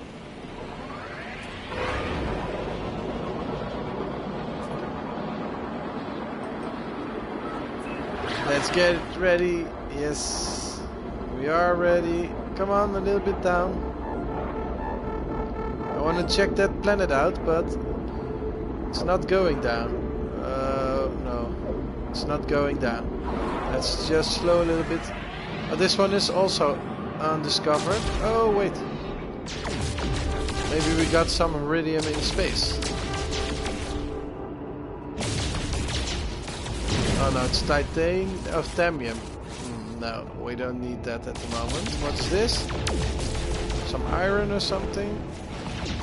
Let's get ready. Yes, we are ready. Come on, a little bit down. I want to check that planet out, but it's not going down. Uh, no, it's not going down. Let's just slow a little bit. Oh, this one is also undiscovered. Oh, wait. Maybe we got some iridium in space. No, it's titanium, oh, titanium. Mm, no, we don't need that at the moment. What's this? Some iron or something?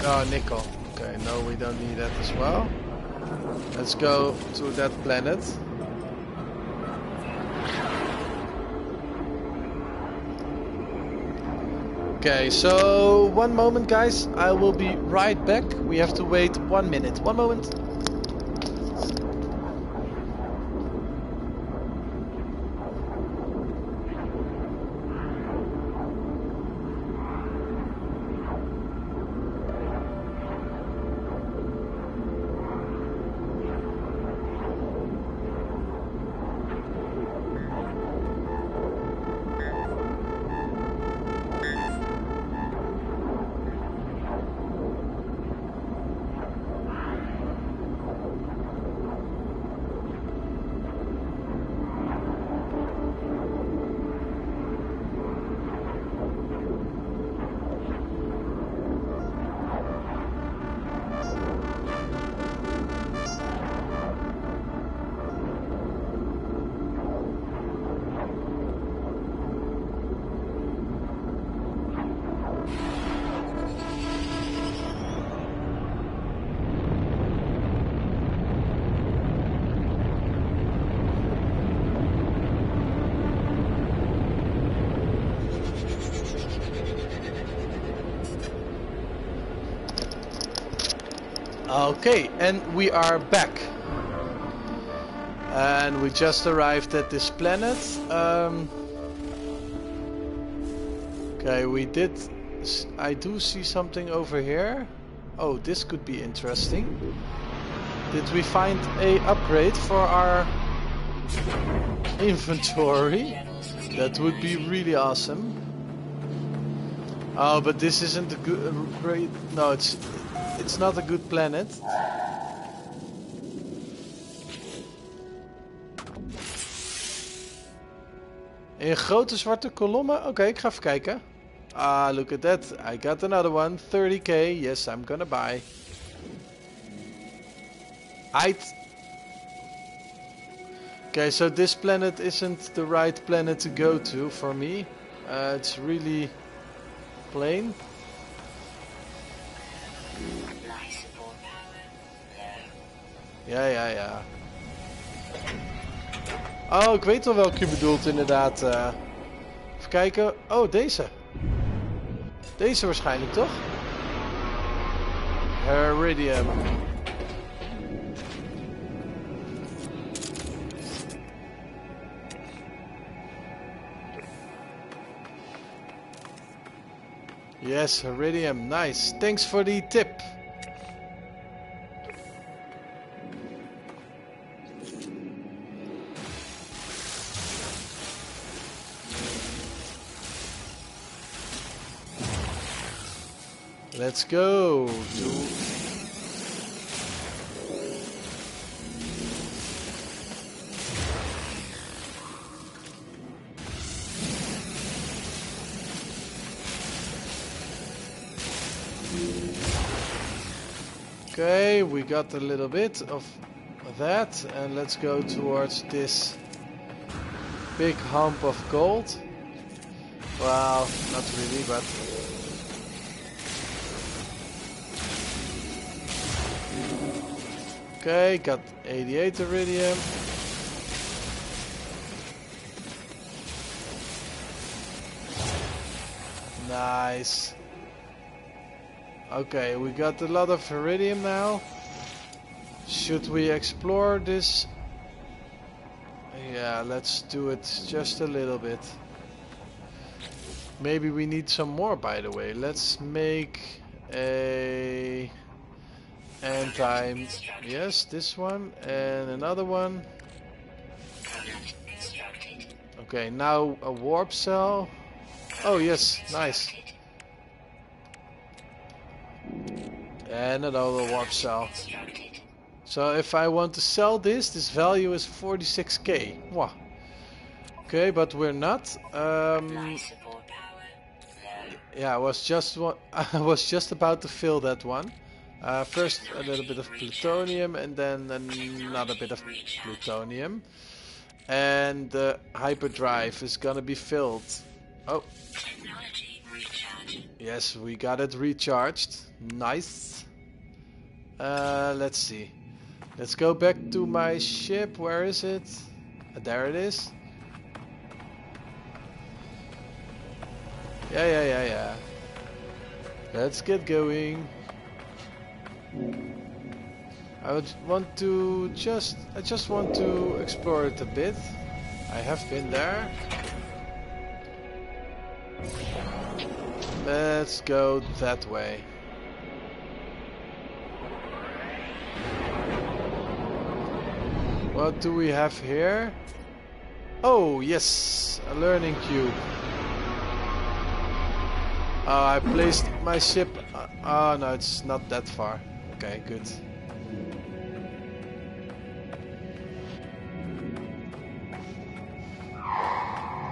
Oh, nickel. Okay, no, we don't need that as well. Let's go to that planet. Okay, so one moment guys, I will be right back. We have to wait one minute. One moment. And we are back. And we just arrived at this planet. Um, okay, we did... I do see something over here. Oh, this could be interesting. Did we find a upgrade for our inventory? That would be really awesome. Oh, but this isn't a good, great. No, it's it's not a good planet. In grote zwarte kolommen? Oké, okay, ik ga even kijken. Ah, look at that. I got another one. 30k. Yes, I'm gonna buy. I'd... Okay, so this planet isn't the right planet to go to for me. Uh, it's really plain. Ja, ja, ja. Oh, ik weet wel welke je bedoelt inderdaad. Uh, even kijken. Oh, deze. Deze waarschijnlijk, toch? Heridium. Yes, Iridium, nice. Thanks for the tip. Let's go Okay, we got a little bit of that and let's go towards this big hump of gold. Well, not really, but... Okay, got 88 iridium. Nice. Okay, we got a lot of iridium now. Should we explore this? Yeah, let's do it just a little bit. Maybe we need some more, by the way. Let's make a anti... Yes, this one. And another one. Okay, now a warp cell. Oh, yes, nice. And another warp cell. So if I want to sell this, this value is 46k. Wow. Okay, but we're not. Um, yeah, I was just I was just about to fill that one. Uh, first a little bit of plutonium and then another bit of plutonium. And the hyperdrive is gonna be filled. Oh. Yes, we got it recharged. Nice. Uh, let's see. Let's go back to my ship. Where is it? Uh, there it is. Yeah, yeah, yeah, yeah. Let's get going. I would want to just... I just want to explore it a bit. I have been there. Let's go that way. What do we have here? Oh, yes, a learning cube. Oh, I placed my ship... Oh, no, it's not that far. Okay, good.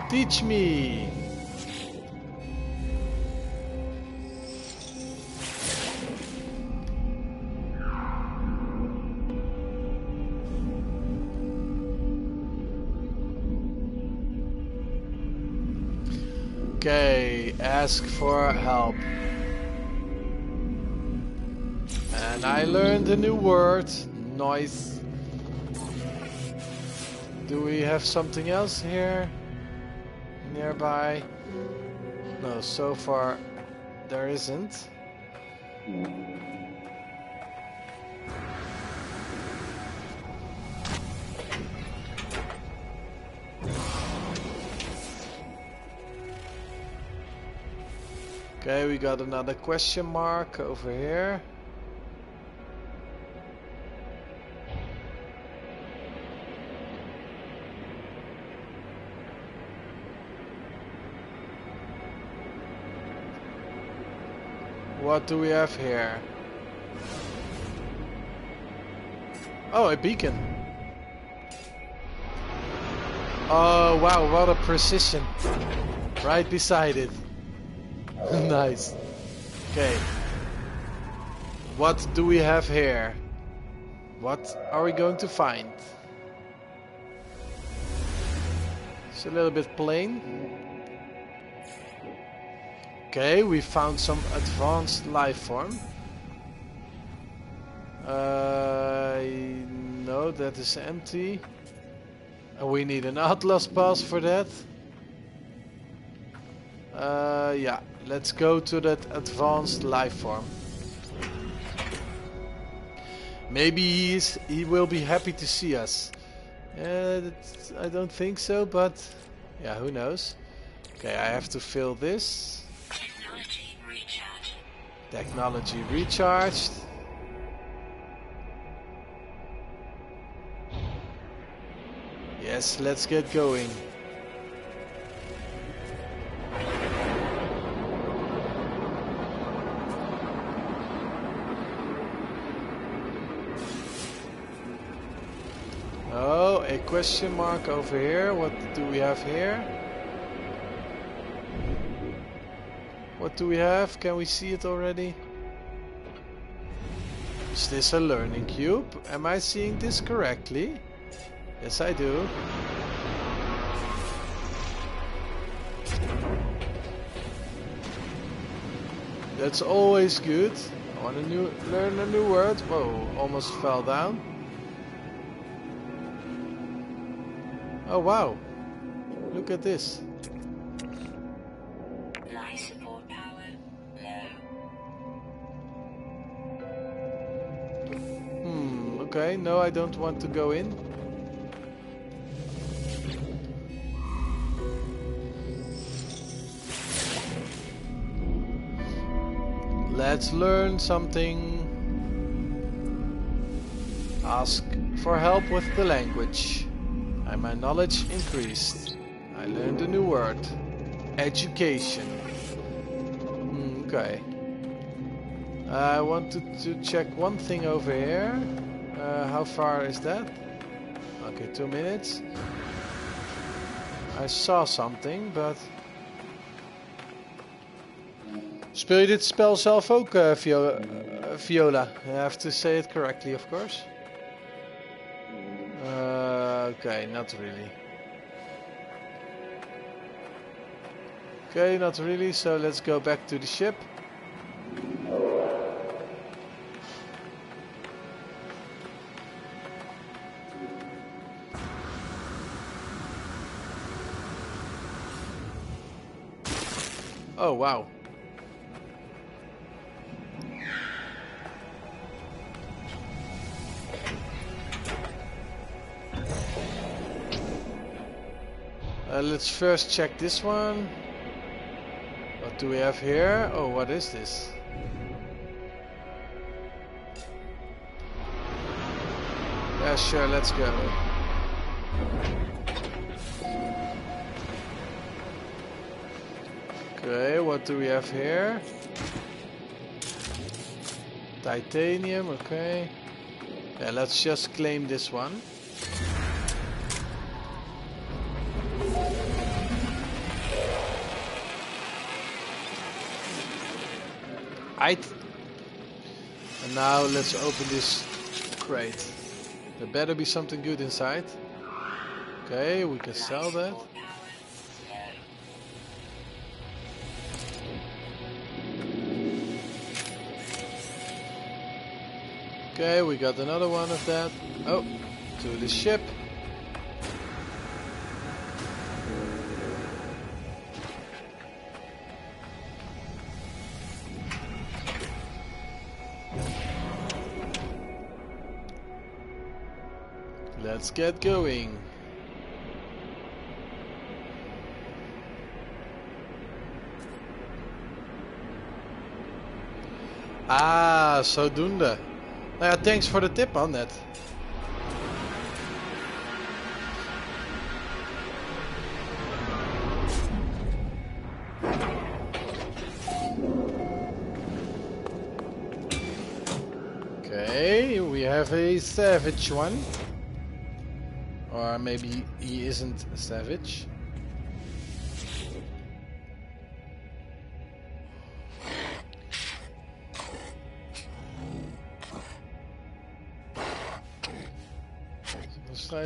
Teach me! Okay, ask for help. And I learned a new word. Noise. Do we have something else here? Nearby? No, so far there isn't. Okay, we got another question mark over here. What do we have here? Oh, a beacon. Oh, wow, what a precision. Right beside it. nice. Okay. What do we have here? What are we going to find? It's a little bit plain. Okay, we found some advanced life form. Uh, no, that is empty. And we need an Atlas pass for that. Uh, yeah, let's go to that advanced life form. Maybe he's, he will be happy to see us. Uh, I don't think so, but yeah, who knows. Okay, I have to fill this. Technology recharged. Yes, let's get going. Oh, a question mark over here. What do we have here? What do we have? Can we see it already? Is this a learning cube? Am I seeing this correctly? Yes, I do. That's always good. I want to new, learn a new word. Whoa, almost fell down. Oh wow. Look at this. Okay, no I don't want to go in. Let's learn something. Ask for help with the language. And my knowledge increased. I learned a new word. Education. Hmm, okay. I wanted to check one thing over here. Uh, how far is that? Okay, two minutes. I saw something, but... Speel je dit spel zelf ook, uh, Viola? Uh, Viola? I have to say it correctly, of course. Uh, okay, not really. Okay, not really, so let's go back to the ship. Wow. Uh, let's first check this one. What do we have here? Oh, what is this? Yeah, sure, let's go. Okay, what do we have here? Titanium, okay. Yeah, let's just claim this one. Right. And now let's open this crate. There better be something good inside. Okay, we can sell that. Okay, we got another one of that. Oh, to the ship. Let's get going. Ah, zodoende. Nou ja, thanks voor de tip, Annette. Okay, we have a savage one. Or maybe he isn't savage.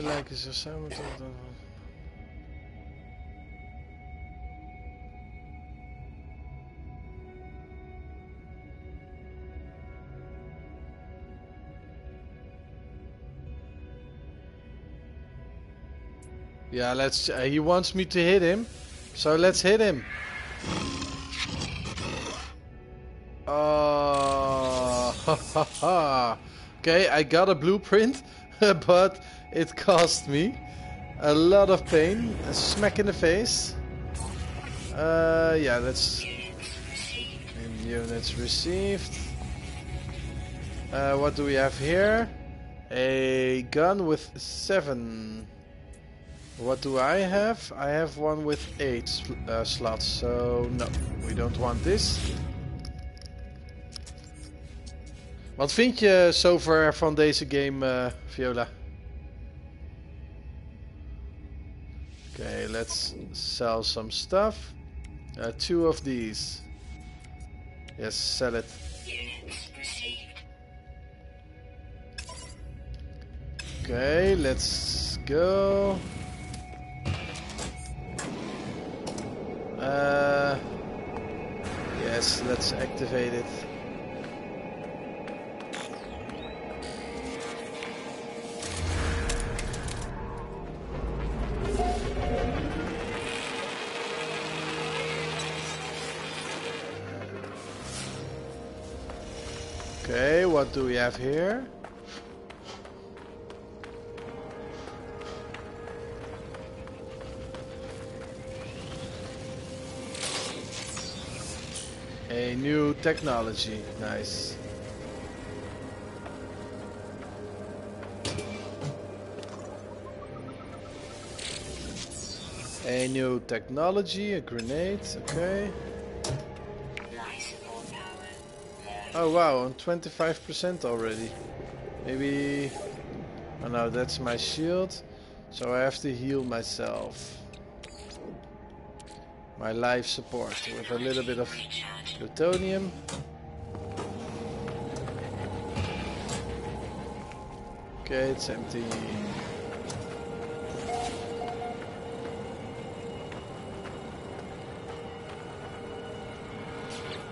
Zich samen tot... Yeah, let's. Uh, he wants me to hit him, so let's hit him. Oh, okay. I got a blueprint, but it cost me a lot of pain. A smack in the face. Uh, yeah, let's. And units received. Uh, what do we have here? A gun with seven. What do I have? I have one with 8 sl uh, slots, so no, we don't want this. Wat vind je zover van deze game, uh, Viola? Let's sell some stuff. Uh, two of these. Yes, sell it. Okay, let's go. Uh, yes, let's activate it. What do we have here? A new technology, nice. A new technology, a grenade, okay. Oh wow, on 25% already. Maybe... Oh no, that's my shield. So I have to heal myself. My life support with a little bit of plutonium. Okay, it's empty.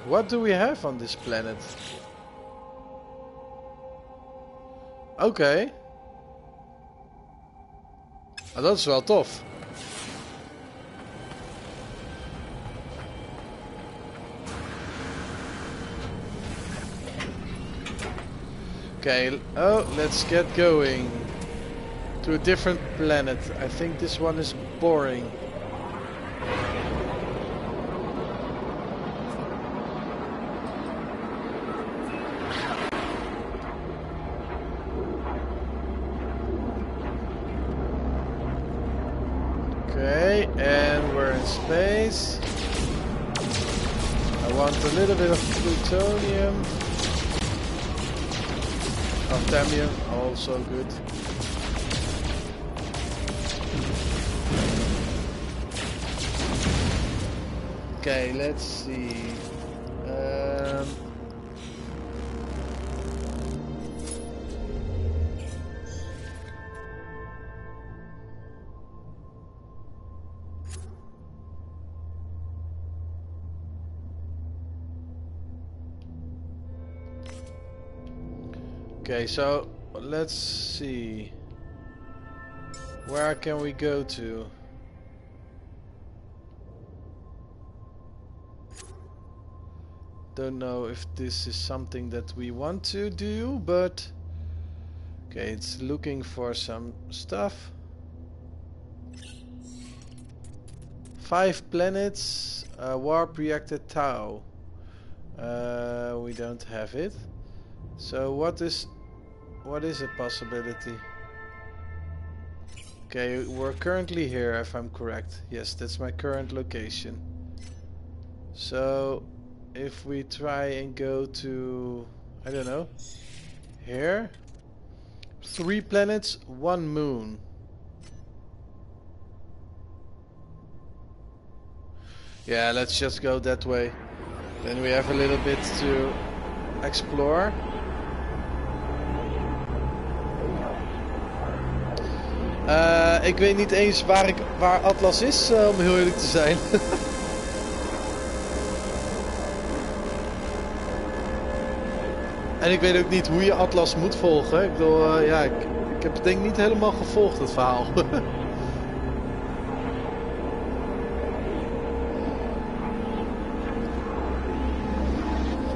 What do we have on this planet? Okay. Ah, dat is wel. Okay, oh, let's get going. To a different planet. I think this one is boring. Also good. Okay, let's see. So let's see. Where can we go to? Don't know if this is something that we want to do, but okay, it's looking for some stuff. Five planets, uh, warp reactor Tau. Uh, we don't have it. So what is what is a possibility? Okay, we're currently here if I'm correct. Yes, that's my current location. So if we try and go to I don't know here three planets, one moon. Yeah, let's just go that way. Then we have a little bit to explore. Uh, ik weet niet eens waar, ik, waar Atlas is, uh, om heel eerlijk te zijn. en ik weet ook niet hoe je Atlas moet volgen. Ik bedoel, uh, ja, ik, ik heb het denk niet helemaal gevolgd, het verhaal.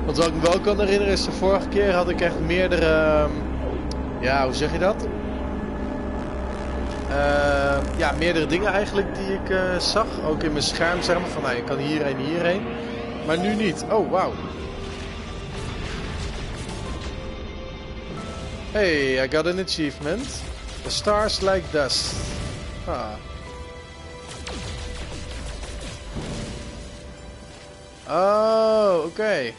Want wat ik me wel kan herinneren is de vorige keer had ik echt meerdere... Ja, hoe zeg je dat? Uh, ja, meerdere dingen eigenlijk die ik uh, zag. Ook in mijn scherm zeg maar van nou, je kan hierheen, hierheen. Maar nu niet. Oh, wauw. Hey, I got an achievement. The stars like dust. Ah. Oh, oké.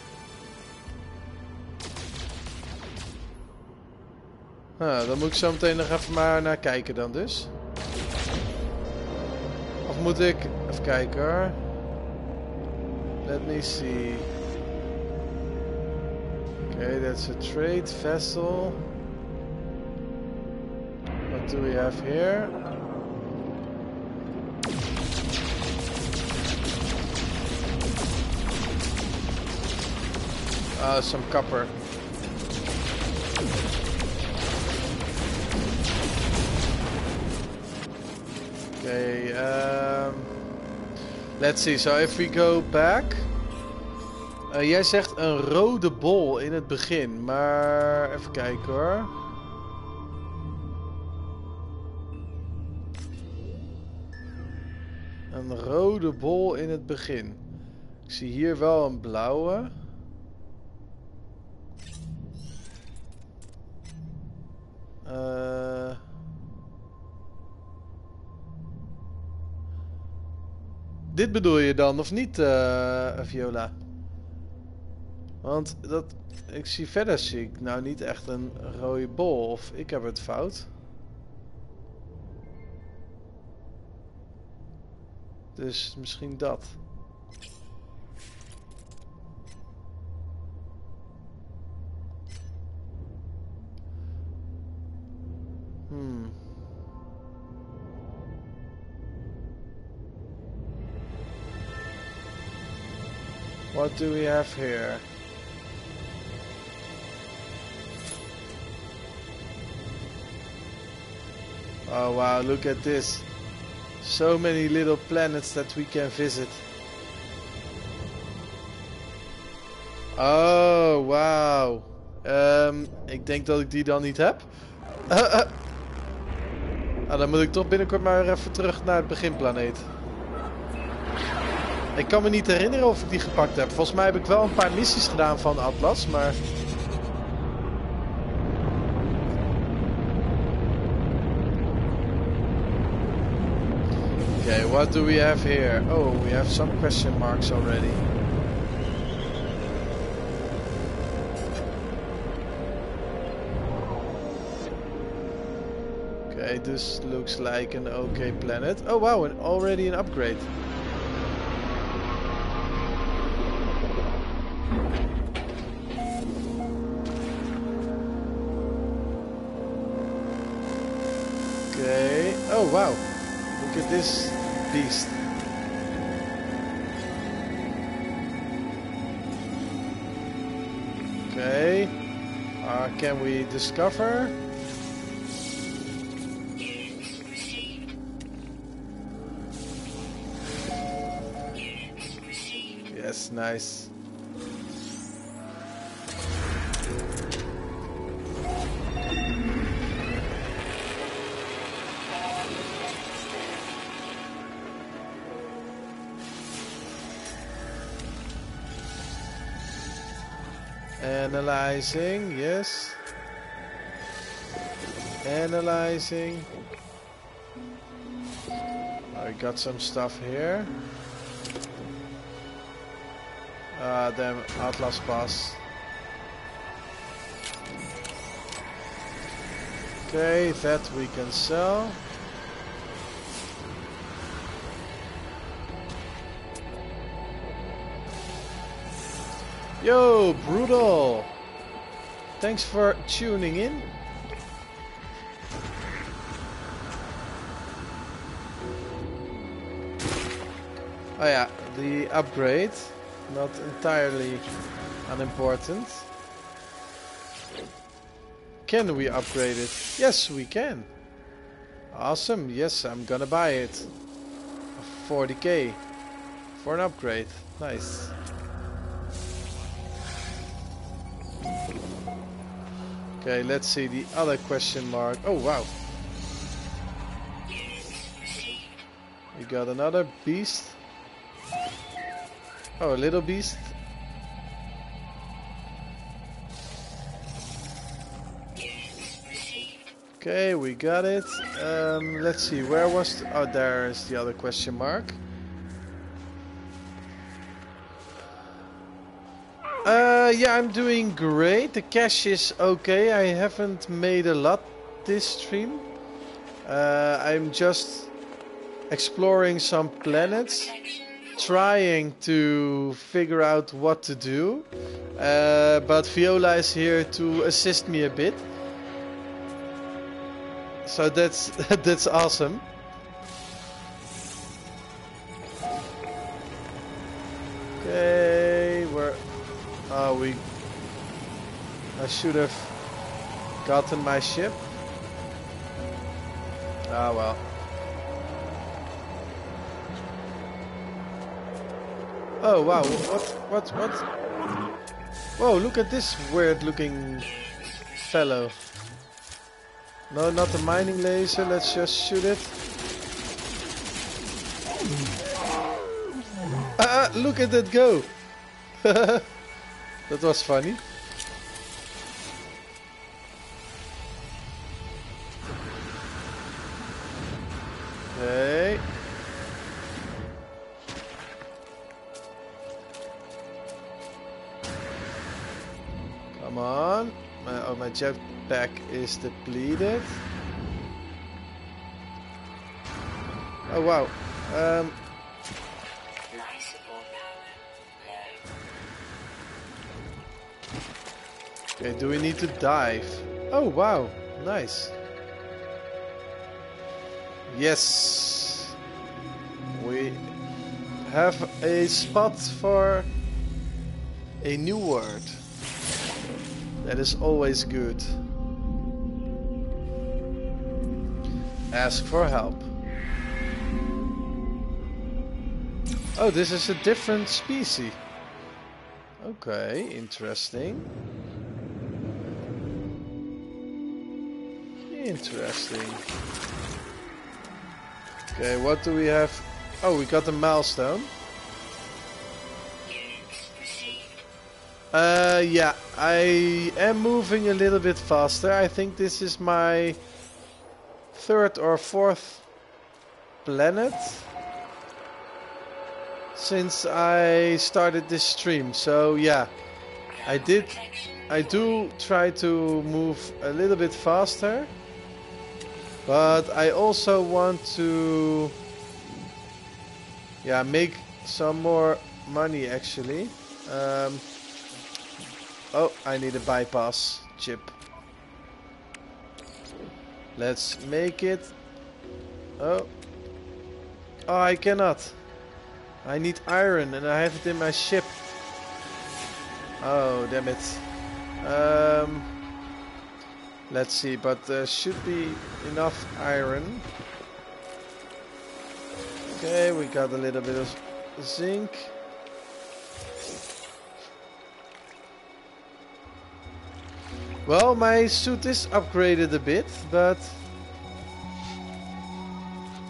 Nou, dan moet ik zo meteen nog even maar naar kijken dan dus. Of moet ik... Even kijken hoor. Let me see. Okay, that's a trade vessel. What do we have here? Uh, some copper. Okay, um, let's see. So if we go back. Uh, jij zegt een rode bol in het begin, maar even kijken hoor. Een rode bol in het begin. Ik zie hier wel een blauwe. Uh... Dit bedoel je dan, of niet, uh, Viola? Want dat, ik zie verder zie ik nou niet echt een rode bol. Of ik heb het fout. Dus misschien dat. What do we have here? Oh wow, look at this. So many little planets that we can visit. Oh, wow. Um, ik denk dat ik die dan niet heb. Nou, dan moet ik toch binnenkort maar even terug naar het beginplaneet. Ik kan me niet herinneren of ik die gepakt heb. Volgens mij heb ik wel een paar missies gedaan van Atlas, maar... Okay, what do we have here? Oh, we have some question marks already. Okay, this looks like an okay planet. Oh wow, and already an upgrade. Wow. Look at this beast. Okay. Uh, can we discover? Yes, nice. Analyzing, yes. Analyzing. I got some stuff here. Ah, damn, Atlas Pass. Okay, that we can sell. Yo, Brutal! Thanks for tuning in. Oh yeah, the upgrade, not entirely unimportant. Can we upgrade it? Yes, we can. Awesome, yes, I'm gonna buy it. 40k for an upgrade. Nice. Okay, let's see the other question mark. Oh, wow. We got another beast. Oh, a little beast. Okay, we got it. Um, let's see, where was... The, oh, there is the other question mark. Yeah, I'm doing great. The cash is okay. I haven't made a lot this stream. Uh, I'm just exploring some planets, trying to figure out what to do. Uh, but Viola is here to assist me a bit. So that's that's awesome. I should have gotten my ship. Ah, well. Oh, wow. What, what, what? Whoa, look at this weird looking fellow. No, not the mining laser. Let's just shoot it. Ah, look at that go. That was funny. Jetpack is depleted. Oh wow. Um, Okay, do we need to dive? Oh, wow. Nice. Yes. We have a spot for a new word. That is always good. Ask for help. Oh, this is a different species. Okay, interesting. Interesting. Okay, what do we have? Oh, we got the milestone. Uh, yeah, I am moving a little bit faster. I think this is my third or fourth planet since I started this stream. So yeah, I did, I do try to move a little bit faster. But I also want to yeah make some more money actually. Um, oh, I need a bypass chip. Let's make it. Oh. Oh, I cannot. I need iron and I have it in my ship. Oh, damn it. Um, Let's see, but there should be enough iron. Okay, we got a little bit of zinc. Well, my suit is upgraded a bit, but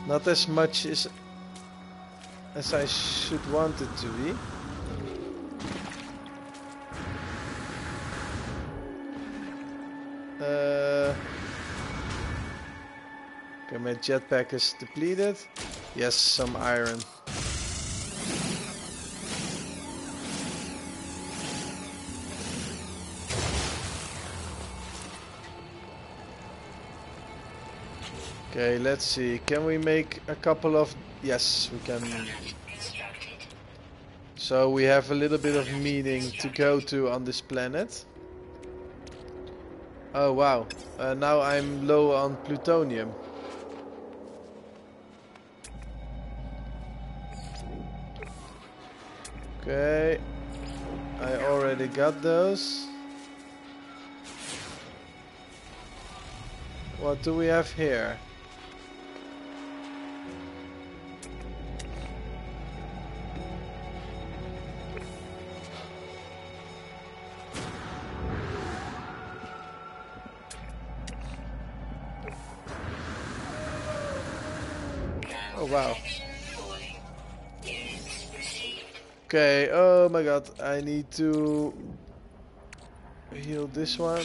not as much as as I should want it to be. Uh, okay, my jetpack is depleted. Yes, some iron. Okay, let's see. Can we make a couple of... Yes, we can. So we have a little bit of meaning to go to on this planet. Oh wow, uh, now I'm low on plutonium. Okay, I already got those. What do we have here? Wow. Okay, oh my god, I need to heal this one.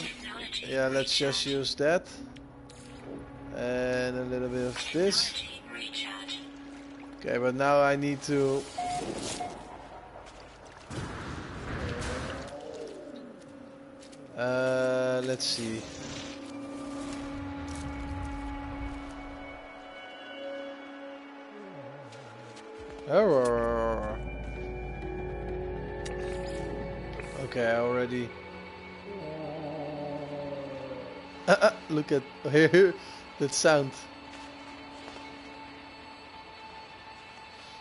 Yeah, let's just use that. And a little bit of this. Okay, but now I need to... Uh, let's see. Error. Okay, already. Uh, uh, look at here that sound.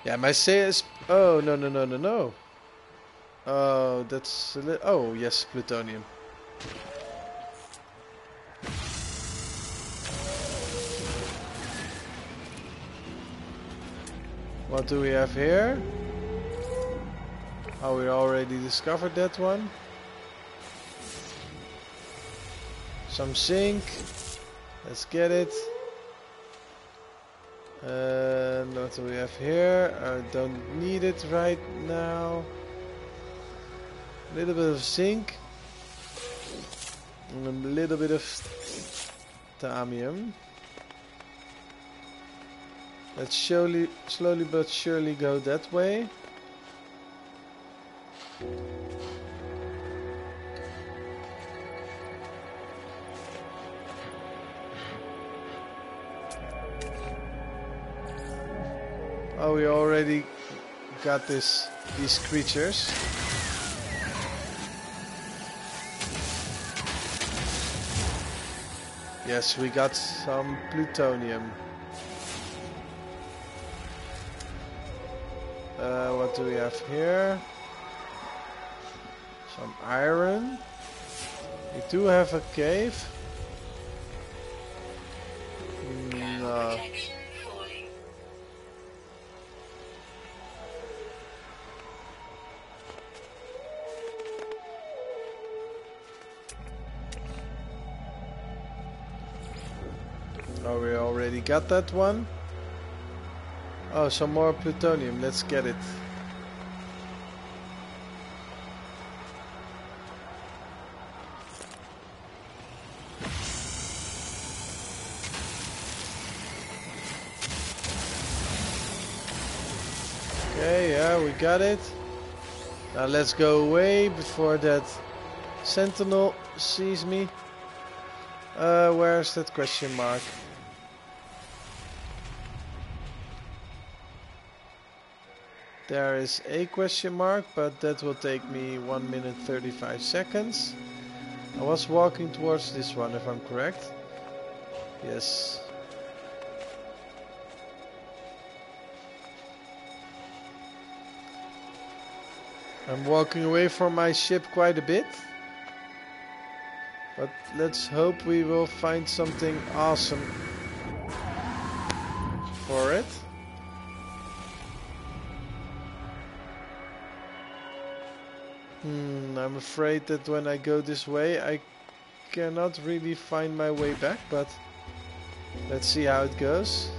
Yeah, my CS. Oh no no no no no. Oh, that's a li- oh yes, plutonium. What do we have here? Oh, we already discovered that one. Some zinc. Let's get it. And what do we have here? I don't need it right now. A little bit of zinc. And a little bit of titanium. Let's slowly, slowly but surely go that way. Oh, we already got this these creatures. Yes, we got some plutonium. What do we have here? Some iron. We do have a cave. No. Oh, we already got that one. Oh, some more plutonium. Let's get it. Got it. Now let's go away before that sentinel sees me. Uh, where's that question mark? There is a question mark, but that will take me 1 minute 35 seconds. I was walking towards this one, if I'm correct. Yes. I'm walking away from my ship quite a bit. But let's hope we will find something awesome for it. Hmm, I'm afraid that when I go this way I cannot really find my way back, but let's see how it goes.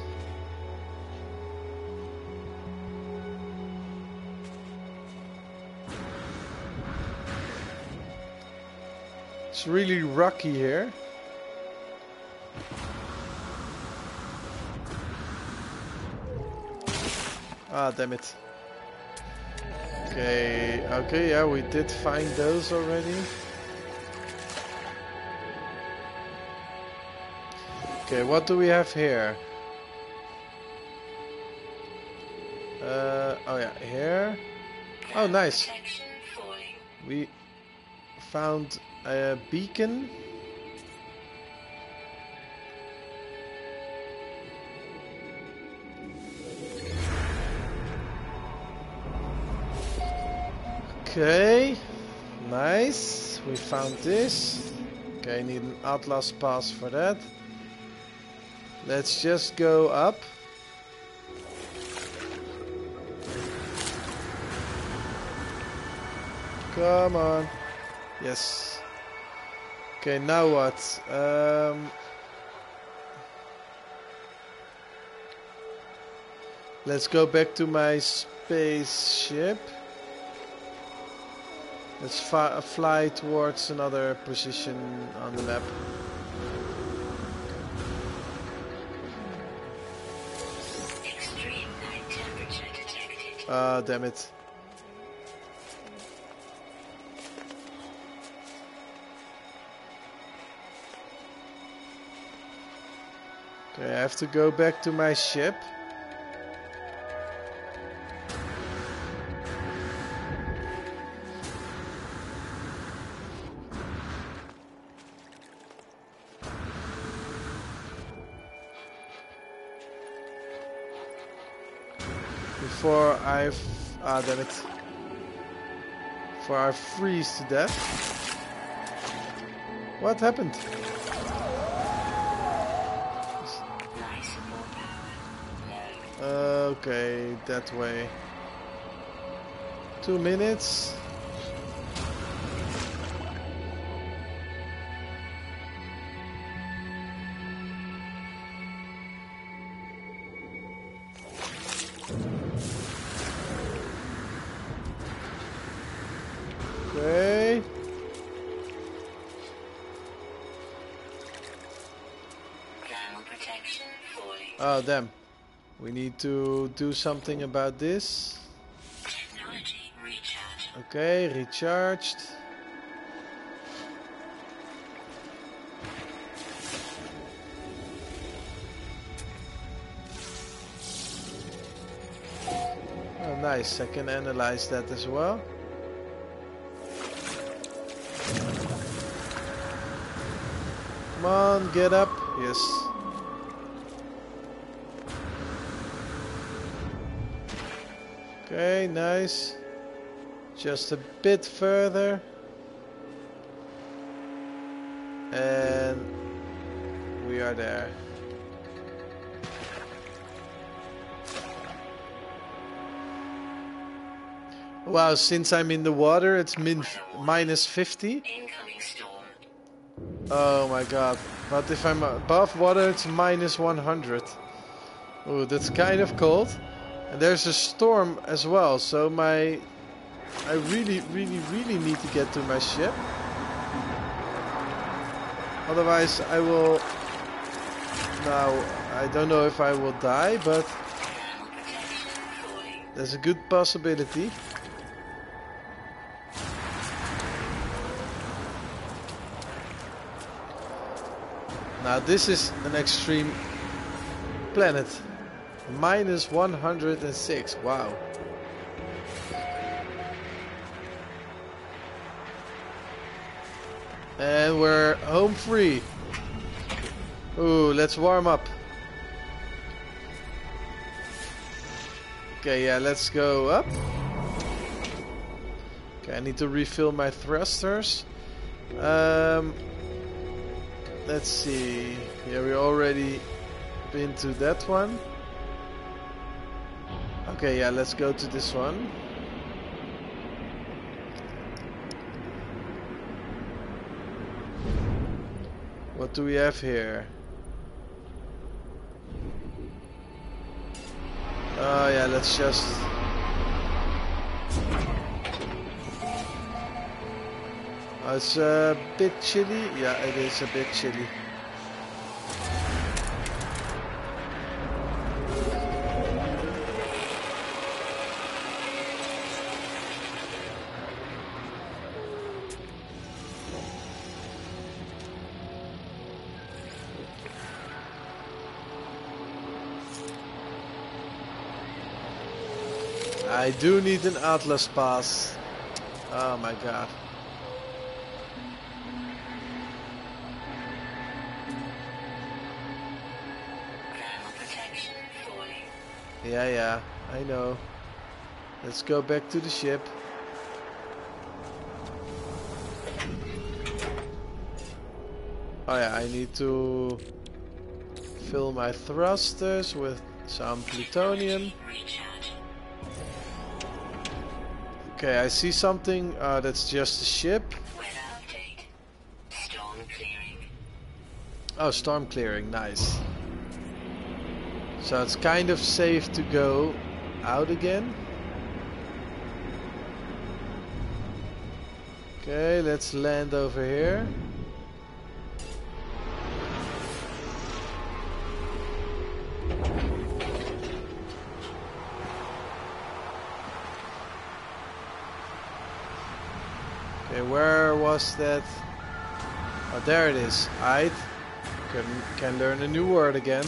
It's really rocky here. Ah, damn it. Okay, okay, yeah, we did find those already. Okay, what do we have here? Uh, oh yeah, here. Oh, nice. We found a beacon. Okay, nice. We found this. Okay, need an Atlas pass for that. Let's just go up. Come on. Yes. Okay, now what? Um, let's go back to my spaceship. Let's fly towards another position on the map. Extreme night temperature detected. Ah, damn it. I have to go back to my ship. Before I ah damn it. Before I freeze to death. What happened? Uh, okay, that way. Two minutes. To do something about this. Okay, recharged. Oh, nice. I can analyze that as well. Come on, get up. Yes. Okay, nice. Just a bit further. And we are there. Wow, since I'm in the water, it's min minus 50. Incoming storm. Oh my god. But if I'm above water, it's minus 100. Oh, that's kind of cold. And there's a storm as well, so my... I really, really, really need to get to my ship. Otherwise, I will... Now, I don't know if I will die, but there's a good possibility. Now this is an extreme planet. Minus 106. Wow. And we're home free. Ooh, let's warm up. Okay, yeah, let's go up. Okay, I need to refill my thrusters. Um, let's see. Yeah, we already been to that one. Okay, yeah, let's go to this one. What do we have here? Oh yeah, let's just... Oh, it's a bit chilly. Yeah, it is a bit chilly. I do need an Atlas pass. Oh my god. Yeah, yeah, I know. Let's go back to the ship. Oh yeah, I need to fill my thrusters with some plutonium. Okay, I see something. Uh, that's just a ship. Storm. Oh, storm clearing, nice. So it's kind of safe to go out again. Okay, let's land over here. Was that? Oh, there it is. I'd can, can learn a new word again.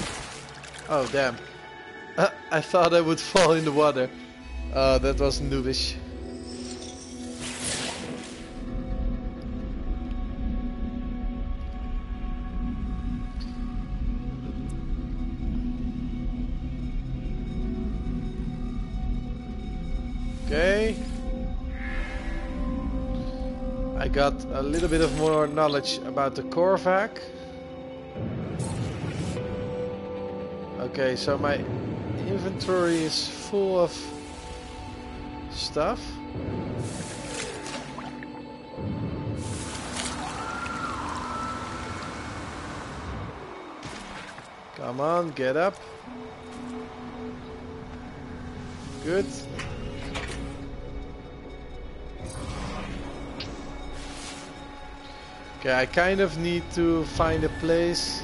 Oh, damn. Uh, I thought I would fall in the water. Uh, that was noobish. A little bit of more knowledge about the Korvax. Okay, so my inventory is full of stuff. Come on, get up. Good. Okay, I kind of need to find a place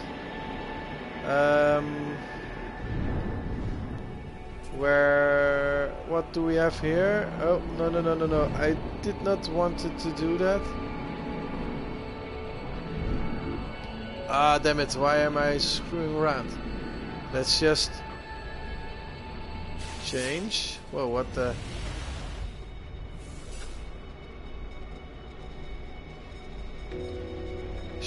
um, where what do we have here? Oh no no no no no! I did not want it to do that. Ah damn it! Why am I screwing around? Let's just change. Well, What the?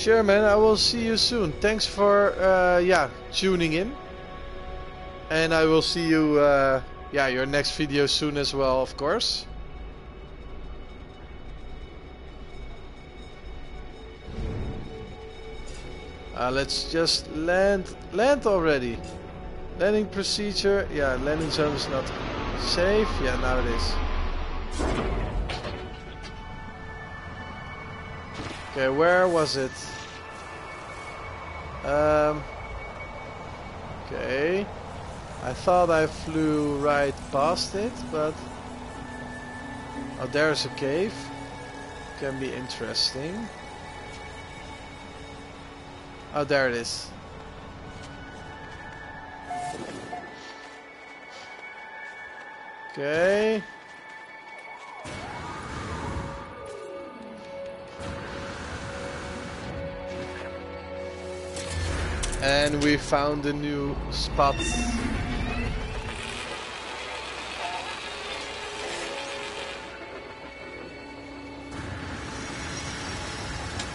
Sure, man. I will see you soon. Thanks for uh, yeah tuning in, and I will see you uh, yeah your next video soon as well, of course. Uh, let's just land land already. Landing procedure. Yeah, landing zone is not safe. Yeah, now it is. Okay, where was it? Um. Okay. I thought I flew right past it, but oh, there's a cave. Can be interesting. Oh, there it is. Okay. And we found a new spot.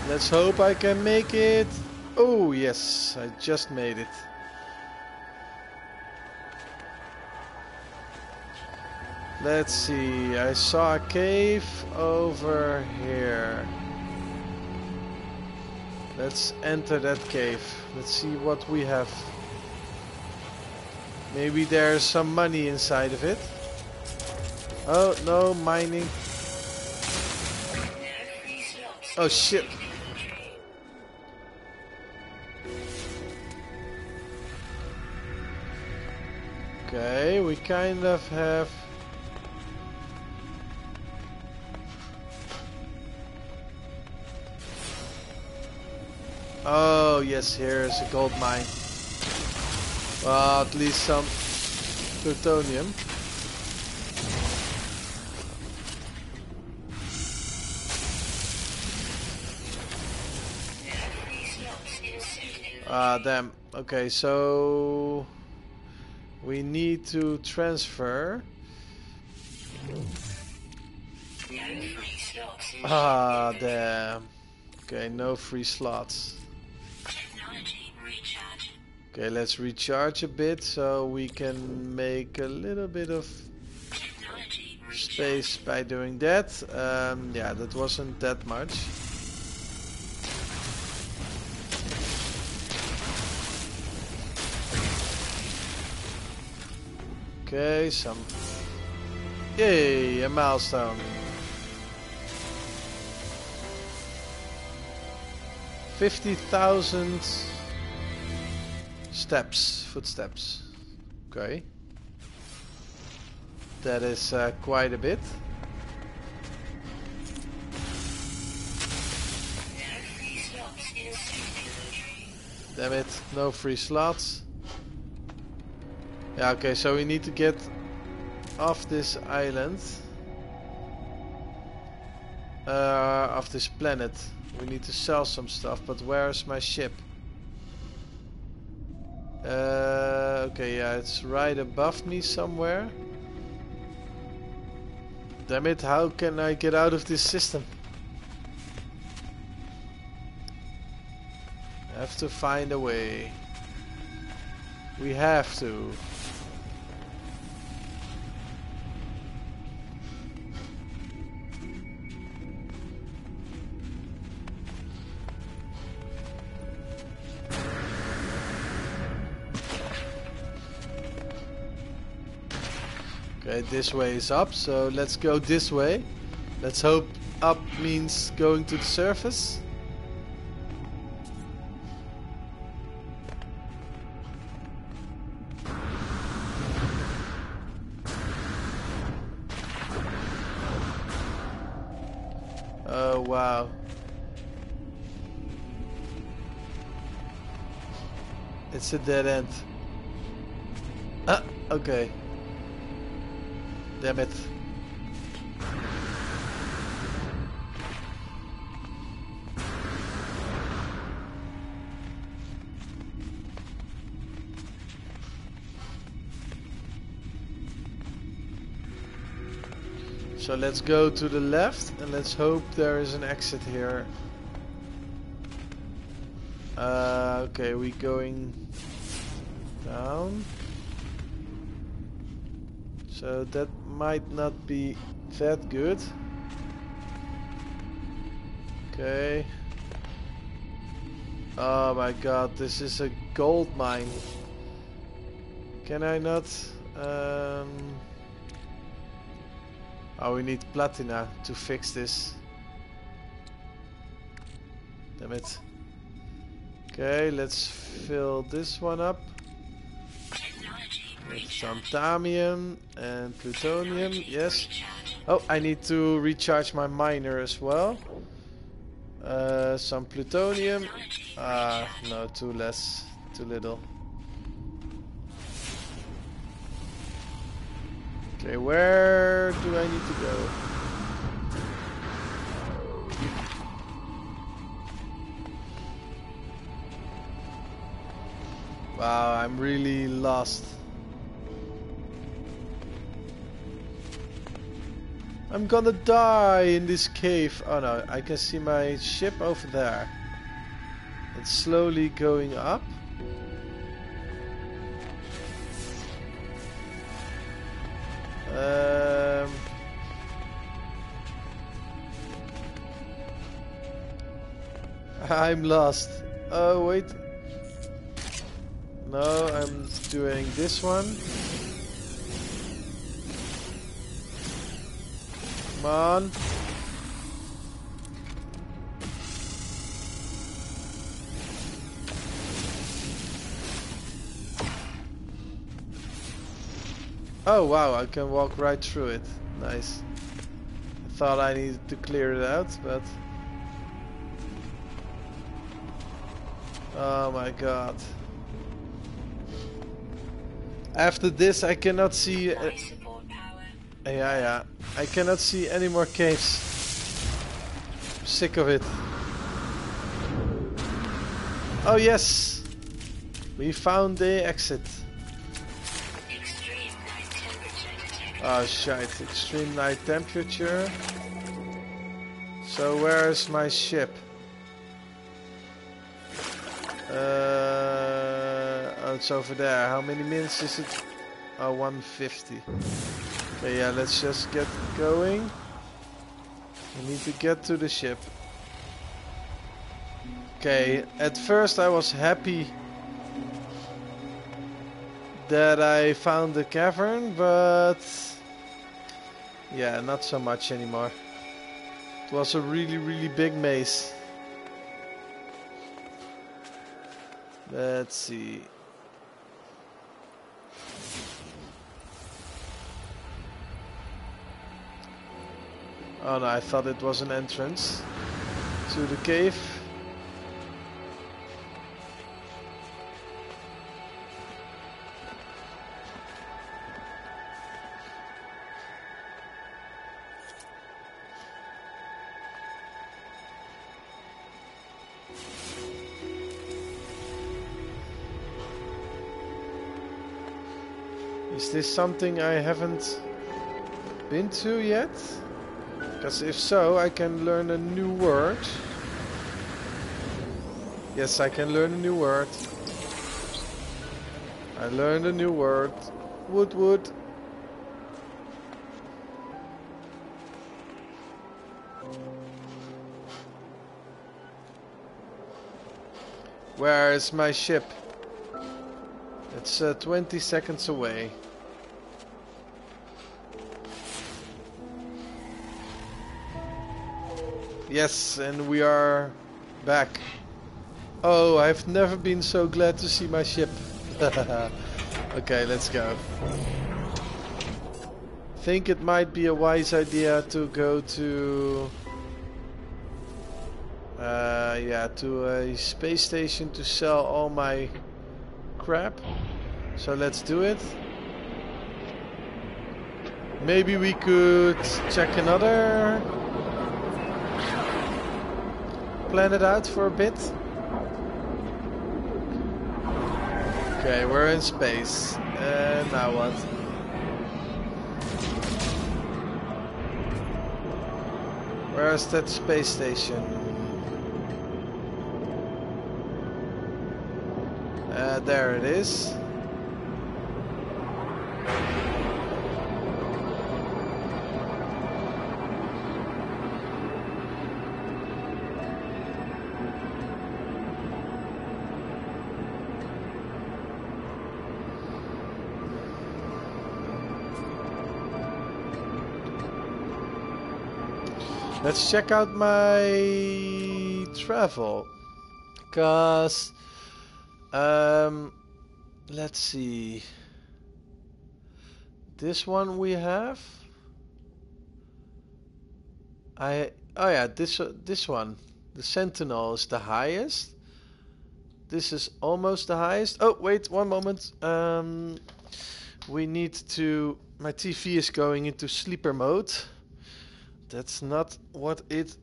Let's hope I can make it. Oh yes, I just made it. Let's see, I saw a cave over here. Let's enter that cave. Let's see what we have. Maybe there's some money inside of it. Oh, no, mining. Oh shit. Okay, we kind of have... Oh, yes, here's a gold mine. Well, at least some plutonium. Ah, damn. Okay, so we need to transfer. Ah, damn. Okay, no free slots. Okay, let's recharge a bit so we can make a little bit of space by doing that. Um, yeah, that wasn't that much. Okay, some. Yay, a milestone. Fifty thousand steps, footsteps. Okay. That is uh, quite a bit. Damn it, no free slots. Yeah, okay, so we need to get off this island. Uh, off this planet. We need to sell some stuff, but where's my ship? Uh, okay, yeah, it's right above me somewhere. Damn it, how can I get out of this system? Have to find a way. We have to. This way is up, so let's go this way. Let's hope up means going to the surface. Oh wow. It's a dead end. Ah, okay. Damn it. So let's go to the left and let's hope there is an exit here. Uh, okay, we going down. So that might not be that good. Okay. Oh my god, this is a gold mine. Can I not? Um... Oh, we need platina to fix this. Damn it. Okay, let's fill this one up Technology some thamium and plutonium. Yes. Oh, I need to recharge my miner as well. Uh, some plutonium. Ah, no, too less, too little. Okay, where do I need to go? Wow, I'm really lost. I'm gonna die in this cave. Oh no, I can see my ship over there. It's slowly going up. Um, I'm lost. Oh wait. No, I'm doing this one. Come on. Oh wow, I can walk right through it. Nice. I thought I needed to clear it out, but... Oh my god. After this I cannot see... Uh, Life support power. yeah, yeah. I cannot see any more caves. I'm Sick of it. Oh yes! We found the exit. Extreme night temperature detected. Oh shit, extreme night temperature. So where is my ship? Uh, oh, it's over there. How many minutes is it? Oh, 150. Okay, yeah, let's just get going. We need to get to the ship. Okay, at first I was happy that I found the cavern, but yeah, not so much anymore. It was a really, really big maze. Let's see. Oh no, I thought it was an entrance to the cave. Is this something I haven't been to yet? Because if so, I can learn a new word. Yes, I can learn a new word. I learned a new word. Wood wood. Where is my ship? It's uh, 20 seconds away. Yes, and we are back. Oh, I've never been so glad to see my ship. okay, let's go. Think it might be a wise idea to go to... Uh, yeah, to a space station to sell all my crap. So let's do it. Maybe we could check another planet out for a bit. Okay, we're in space. And now what? Where's that space station? Uh, there it is. Let's check out my travel. Cause um let's see. This one we have. I oh yeah, this uh, this one. The Sentinel is the highest. This is almost the highest. Oh, wait, one moment. Um we need to my TV is going into sleeper mode that's not what it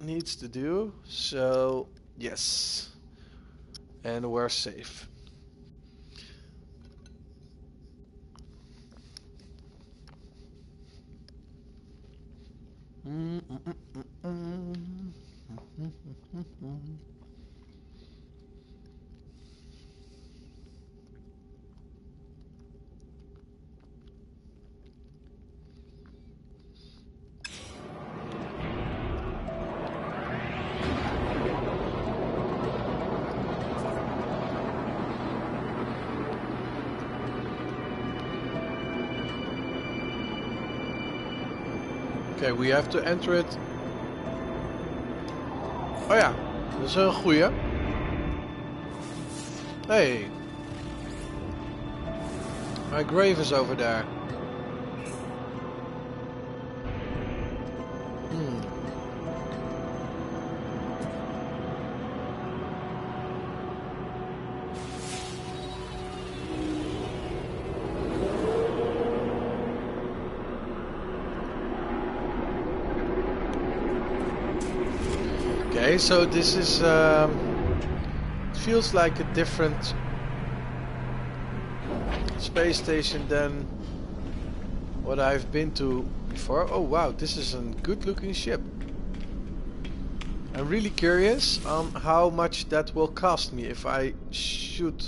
needs to do. So, yes. And we're safe. Mm -mm -mm, mm, mm, mm we have to enter it. Oh ja, dat is een goeie. Hey. My grave is over there. Okay, so this is um, feels like a different space station than what I've been to before. Oh wow, this is a good looking ship. I'm really curious on how much that will cost me if I should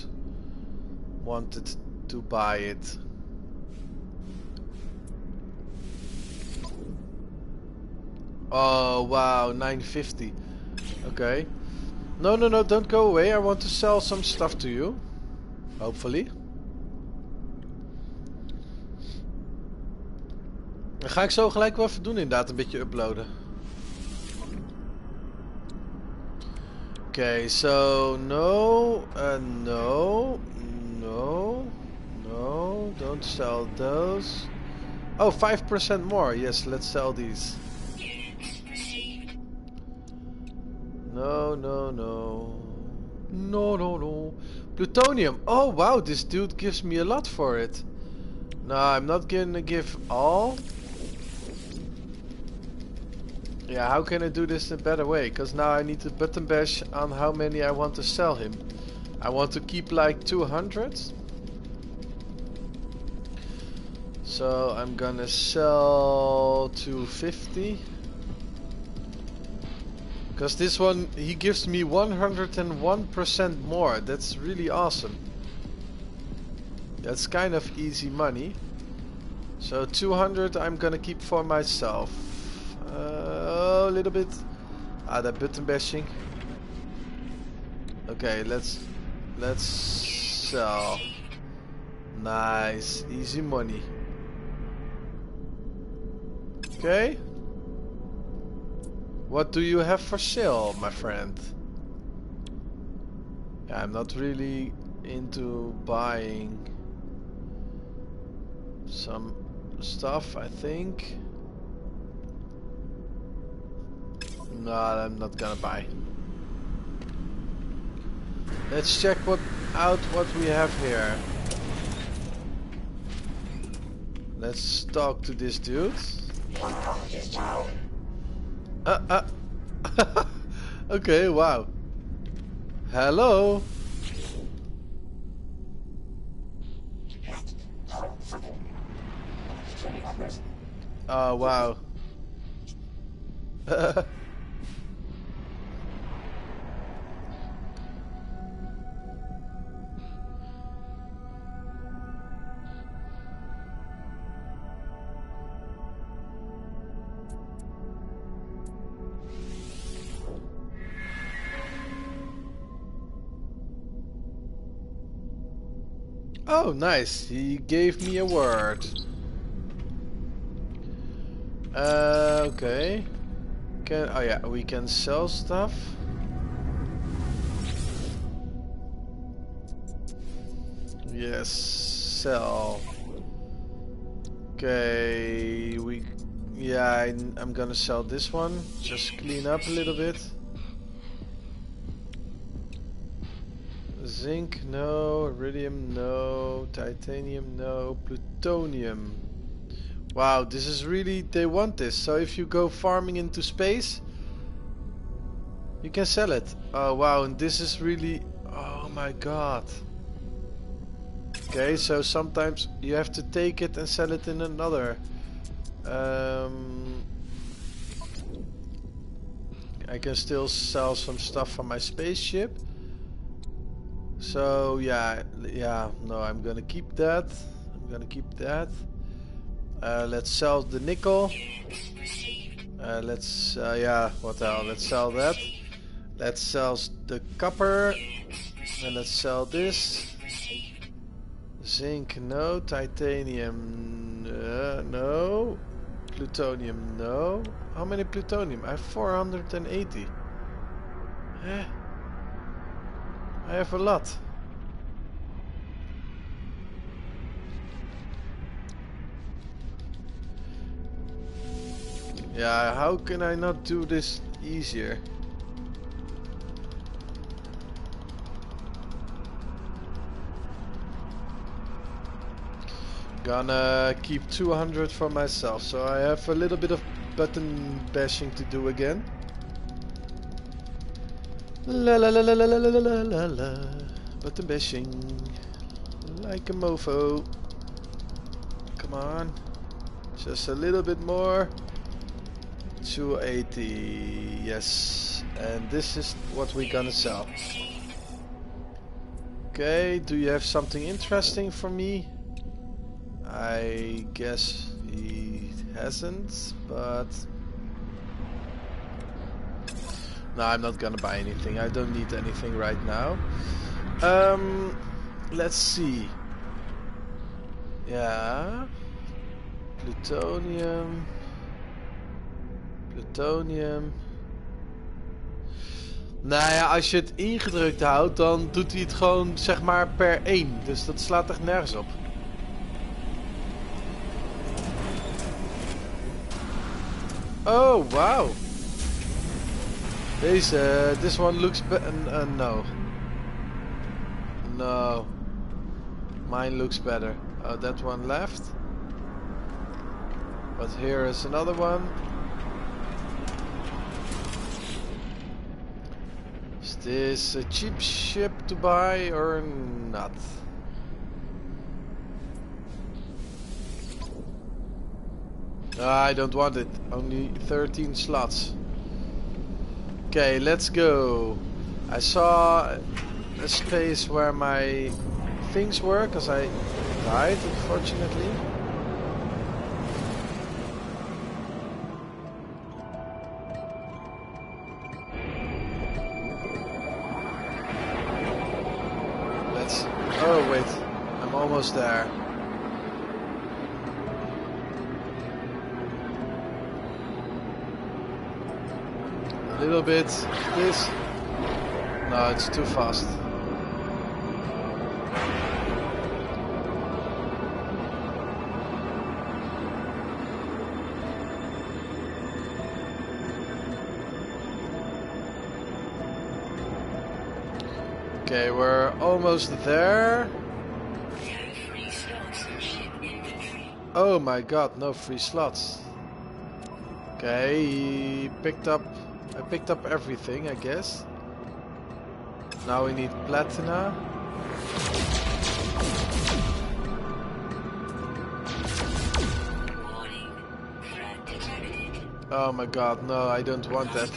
wanted to buy it. Oh wow, 950. Okay. No, no, no, don't go away. I want to sell some stuff to you. Hopefully. Dan ga ik zo gelijk wel even doen inderdaad, een beetje uploaden. Okay, so no, uh, no, no, no, don't sell those. Oh, 5% more. Yes, let's sell these. No, no, no. No, no, no. Plutonium. Oh, wow, this dude gives me a lot for it. Nah, I'm not gonna give all. Yeah, how can I do this in a better way? Because now I need to button bash on how many I want to sell him. I want to keep like 200. So I'm gonna sell 250. Because this one, he gives me 101% more. That's really awesome. That's kind of easy money. So 200 I'm gonna keep for myself. Uh, a little bit. Ah, that button bashing. Okay, let's let's sell. Nice, easy money. Okay. What do you have for sale, my friend? I'm not really into buying some stuff, I think. No, I'm not gonna buy. Let's check what out what we have here. Let's talk to this dude. Uh, okay, wow. Hello. Oh, wow. Oh, nice. He gave me a word. Uh, okay. Can oh yeah, we can sell stuff. Yes, sell. Okay, we yeah, I, I'm gonna sell this one. Just clean up a little bit. Zinc, no. Iridium, no. Titanium, no. Plutonium. Wow, this is really... They want this. So if you go farming into space, you can sell it. Oh, wow. And this is really... Oh, my God. Okay, so sometimes you have to take it and sell it in another. Um, I can still sell some stuff from my spaceship. So yeah, yeah, no, I'm gonna keep that. I'm gonna keep that. Uh, let's sell the nickel. Uh, let's, uh, yeah, what the hell? Let's sell that. Let's sell the copper. And let's sell this. Zinc, no. Titanium, uh, no. Plutonium, no. How many plutonium? I have 480. Eh. I have a lot. Yeah, how can I not do this easier? Gonna keep 200 for myself, so I have a little bit of button bashing to do again. La la la la la la la la la la Button bashing. Like a mofo. Come on. Just a little bit more. 280. Yes. And this is what we're gonna sell. Okay, do you have something interesting for me? I guess he hasn't, but... No, I'm not gonna buy anything. I don't need anything right now. Um, let's see. Yeah. Plutonium. Plutonium. Nou ja, als je het ingedrukt houdt, dan doet hij het gewoon zeg maar per 1. Dus dat slaat echt nergens op. Oh, wow. Deze, uh, this one looks better. uh, no. No. Mine looks better. Oh, that one left. But here is another one. Is this a cheap ship to buy or not? I don't want it. Only 13 slots. Okay, let's go. I saw a space where my things were because I died, unfortunately. Let's. Oh, wait. I'm almost there. Little bit. This. No, it's too fast. Okay, we're almost there. Oh my god, no free slots. Okay, he picked up... I picked up everything, I guess. Now we need platina. Oh my god, no, I don't want that.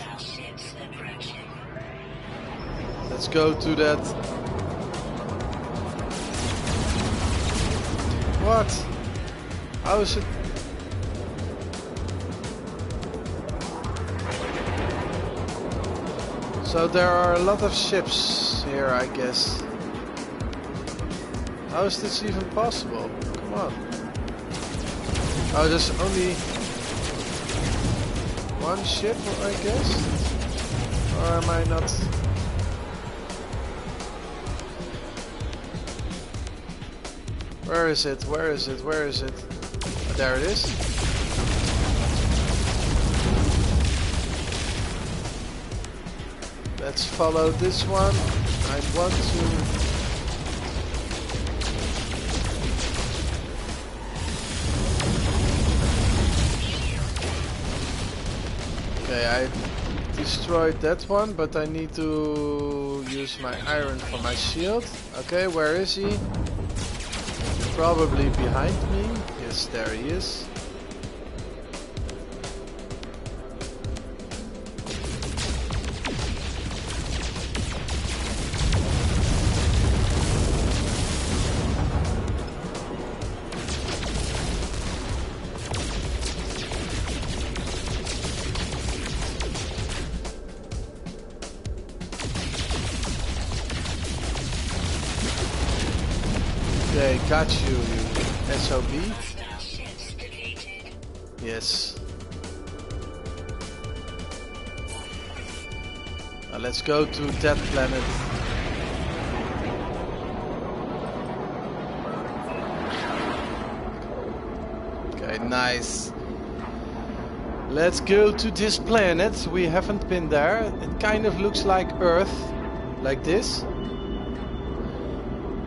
Let's go to that. What? How is it? So there are a lot of ships here, I guess. How is this even possible? Come on. Oh, there's only one ship, I guess? Or am I not? Where is it? Where is it? Where is it? There it is. Follow this one. I want to... Okay, I destroyed that one, but I need to use my iron for my shield. Okay, where is he? Probably behind me. Yes, there he is. To that planet. Okay, nice. Let's go to this planet. We haven't been there. It kind of looks like Earth. Like this.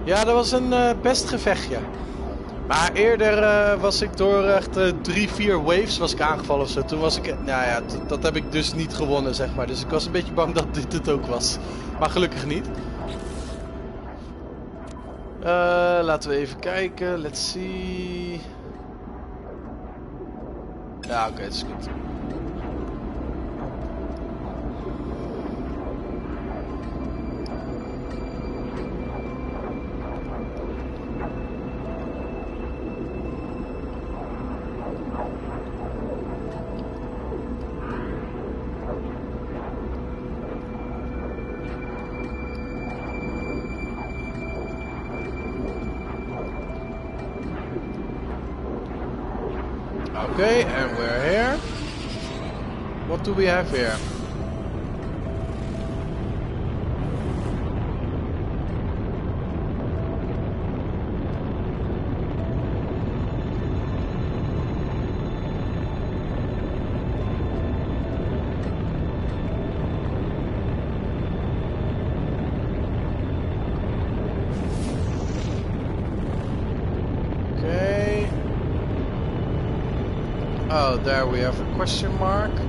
Ja, dat was een eh, best gevechtje. Maar eerder eh, was ik door echt eh, drie, vier waves was ik aangevallen of zo. Toen was ik, nou ja, dat heb ik dus niet gewonnen, zeg maar. Dus ik was een beetje bang dat dit het ook was. Maar gelukkig niet. Eh, laten we even kijken. Let's see. Yeah, okay, it's good. Okay, we have here? Oh, there we have a question mark.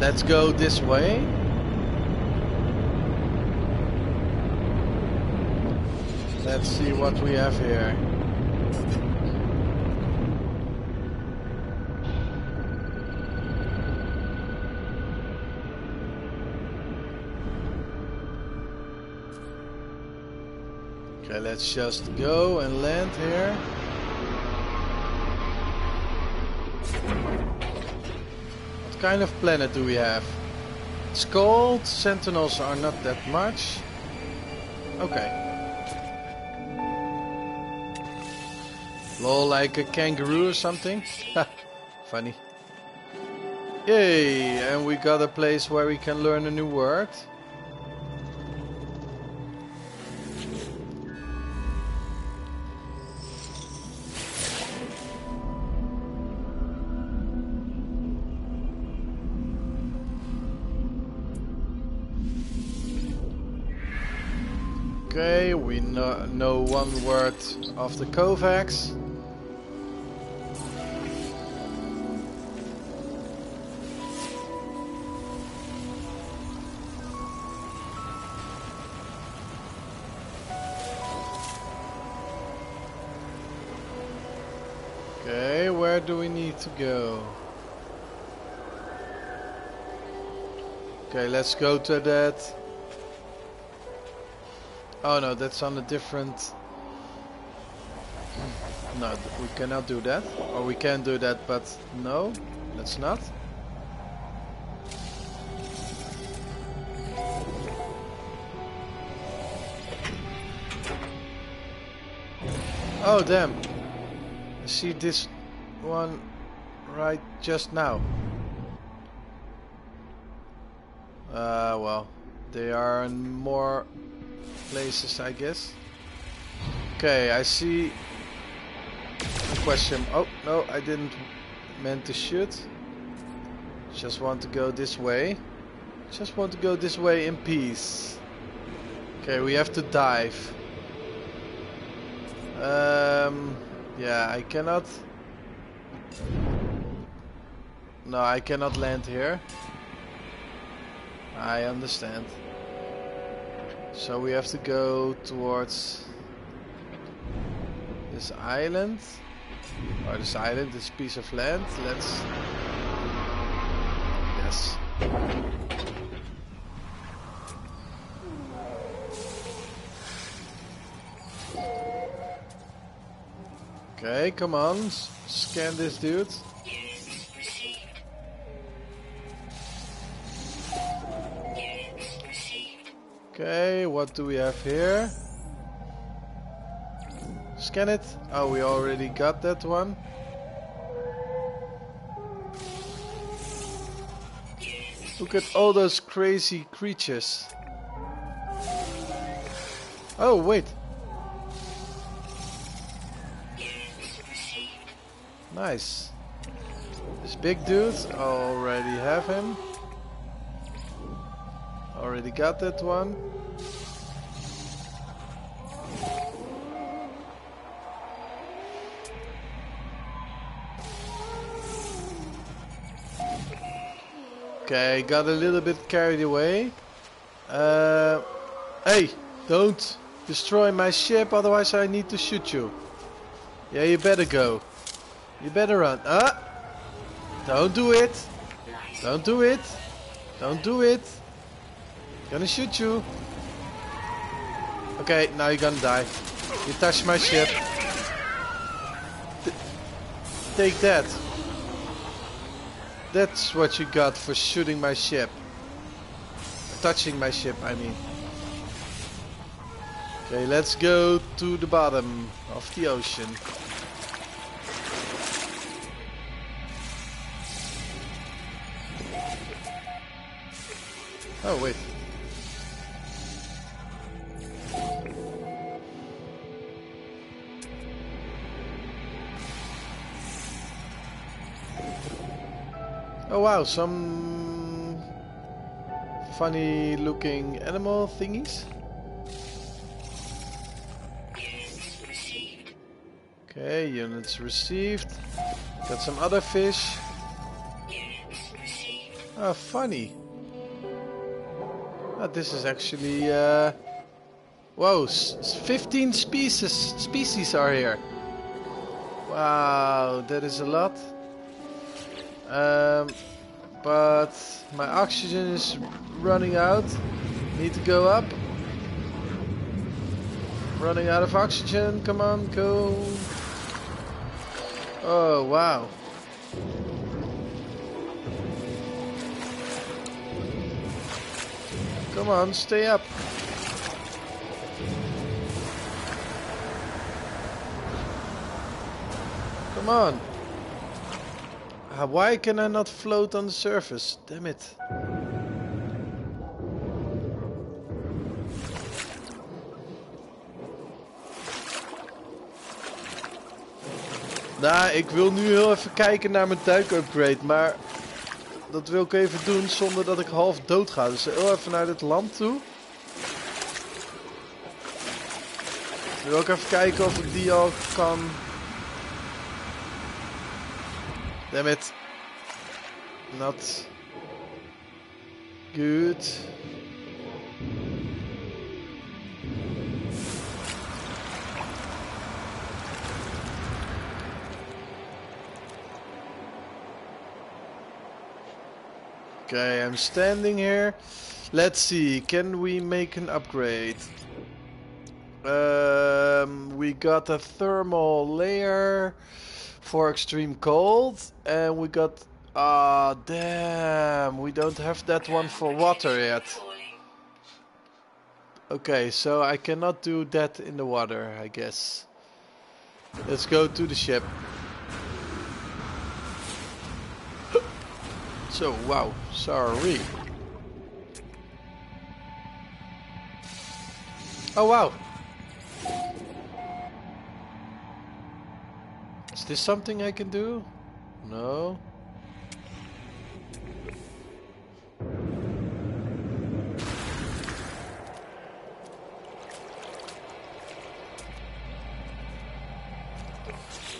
Let's go this way. Let's see what we have here. Okay, let's just go and land here. Kind of planet do we have? It's cold, sentinels are not that much. Okay. Lol, like a kangaroo or something? Funny. Yay, and we got a place where we can learn a new word. Okay, we know, know one word of the Korvax. Okay, where do we need to go? Okay, let's go to that. Oh no, that's on a different... No, we cannot do that. Or we can do that, but no, let's not. Oh damn. I see this one right just now. Uh, well, they are more places, I guess. Okay, I see a question. Oh, no, I didn't meant to shoot. Just want to go this way. Just want to go this way in peace. Okay, we have to dive. Um, yeah, I cannot. No, I cannot land here. I understand. So we have to go towards this island. Or this island, this piece of land. Let's. Yes. Okay, come on. Scan this dude. Okay, what do we have here? Scan it. Oh, we already got that one. Look at all those crazy creatures. Oh, wait. Nice. This big dude, I already have him. Already got that one. Okay, got a little bit carried away. Uh, hey, don't destroy my ship, otherwise I need to shoot you. Yeah, you better go. You better run. Ah! Don't do it. Don't do it. Don't do it. Gonna shoot you. Okay, now you're gonna die. You touched my ship. Take that. That's what you got for shooting my ship. Touching my ship, I mean. Okay, let's go to the bottom of the ocean. Oh, wait. Wow, some funny looking animal thingies. Okay, units received. Got some other fish. Oh, funny. Oh, this is actually, uh... Whoa, s- s- 15 species, species are here. Wow, that is a lot. Um, but my oxygen is running out. Need to go up. Running out of oxygen. Come on, go. Oh, wow. Come on, stay up. Come on. Why can I not float on the surface? Damn it. Nou, ik wil nu heel even kijken naar mijn duik-upgrade, maar dat wil ik even doen zonder dat ik half dood ga. Dus heel even naar dit land toe. Wil ik even kijken of ik die al kan... Damn it. Not good. Okay, I'm standing here. Let's see, can we make an upgrade? Um, we got a thermal layer for extreme cold, and we got. Ah, damn, we don't have that one for water yet. Okay, so I cannot do that in the water, I guess. Let's go to the ship. So, wow, sorry. Oh, wow. Is this something I can do? No.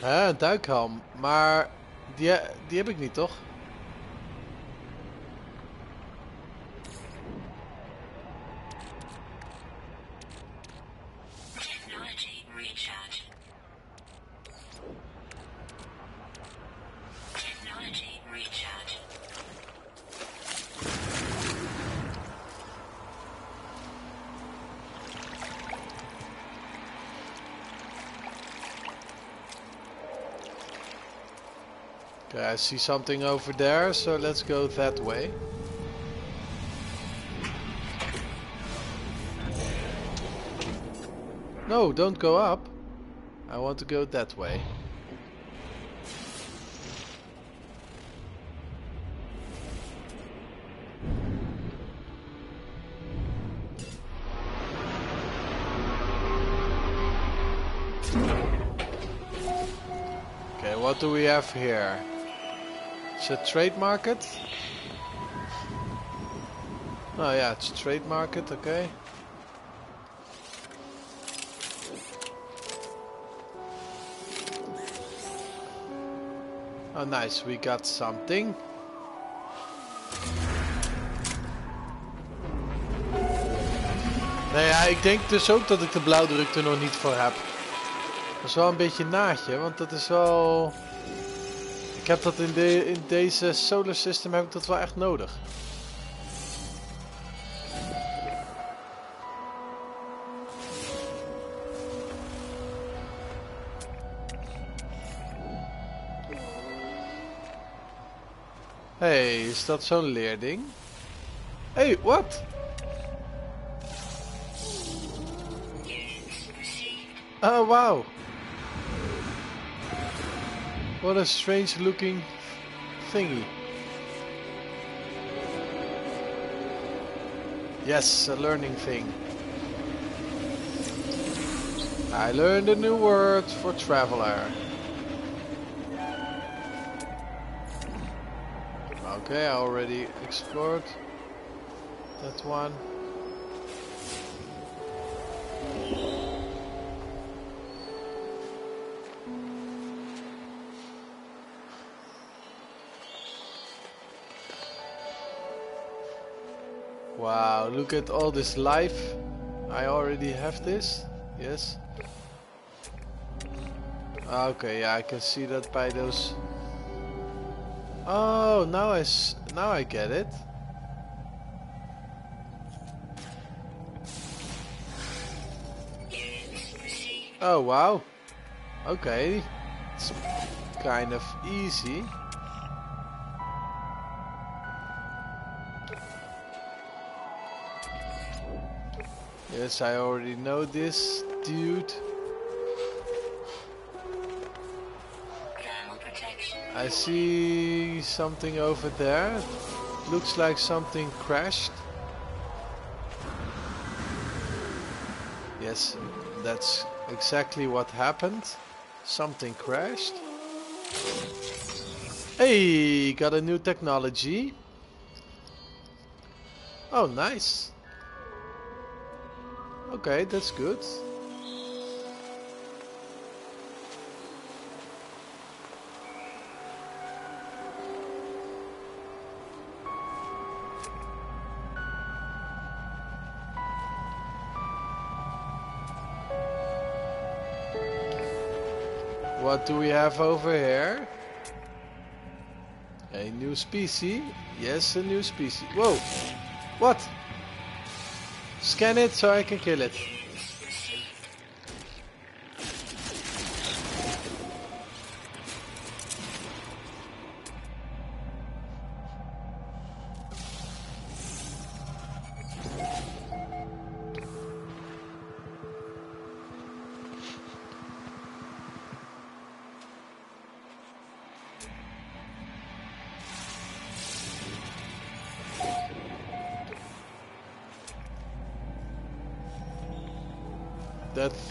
Hè, een duikhelm. Maar die, die heb ik niet, toch? See something over there, so let's go that way. No, don't go up. I want to go that way. Okay, what do we have here? It's a trade market? Oh yeah, it's a trade market, okay. Oh nice, we got something. Nee, ja, ik denk dus ook dat ik de blauwdruk er nog niet voor heb. Dat is wel een beetje naadje, want dat is wel... Heb dat in, de, in deze solar system heb ik dat wel echt nodig. hey, is dat zo'n leerding? hey, wat? Oh, wow. What a strange looking thingy. Yes, a learning thing. I learned a new word for traveler. Okay, I already explored that one. Look at all this life. I already have this. Yes. Ah, okay, yeah, I can see that by those. Oh, now I s- now I get it. Oh wow. Okay. It's kind of easy. Yes, I already know this dude. I see something over there. Looks like something crashed. Yes, that's exactly what happened. Something crashed. Hey, got a new technology. Oh, nice. Okay, that's good. What do we have over here? A new species? Yes, a new species. Whoa! What? Scan it so I can kill it.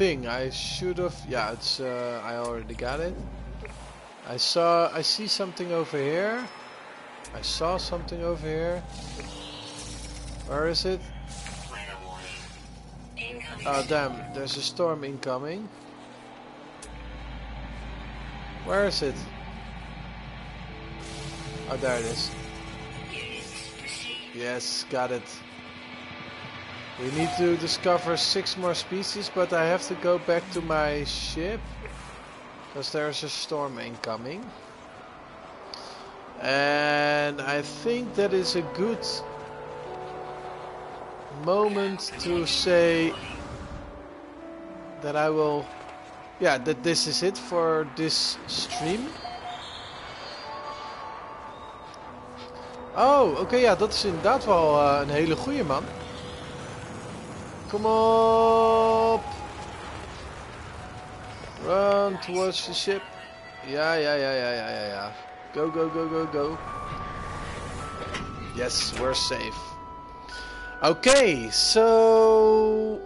Thing I should have. Yeah, it's. Uh, I already got it. I saw. I see something over here. I saw something over here. Where is it? Oh damn! There's a storm incoming. Where is it? Oh, there it is. Yes, got it. We need to discover six more species, but I have to go back to my ship. Because there's a storm incoming. And I think that is a good moment to say that I will... Yeah, that this is it for this stream. Oh, oké, ja, dat is inderdaad wel eh, een hele goeie man. Kom op! Run towards the ship. Yeah, yeah, yeah, yeah, yeah, yeah, ja. Go, go, go, go, go. Yes, we're safe. Okay, so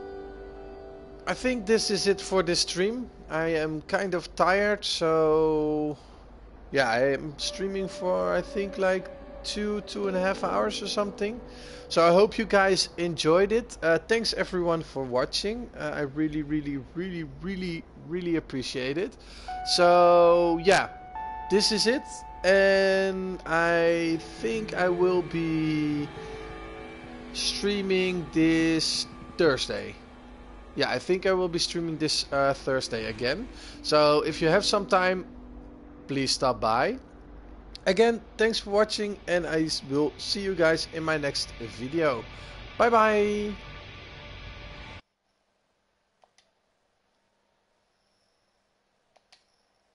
I think this is it for this stream. I am kind of tired, so yeah, I am streaming for I think like two, two and a half hours or something. So I hope you guys enjoyed it. Uh, thanks everyone for watching. Uh, I really, really, really, really, really appreciate it. So yeah, this is it, and I think I will be streaming this Thursday. Yeah, I think I will be streaming this uh, Thursday again. So if you have some time, please stop by. Again, thanks for watching and I will see you guys in my next video. Bye bye!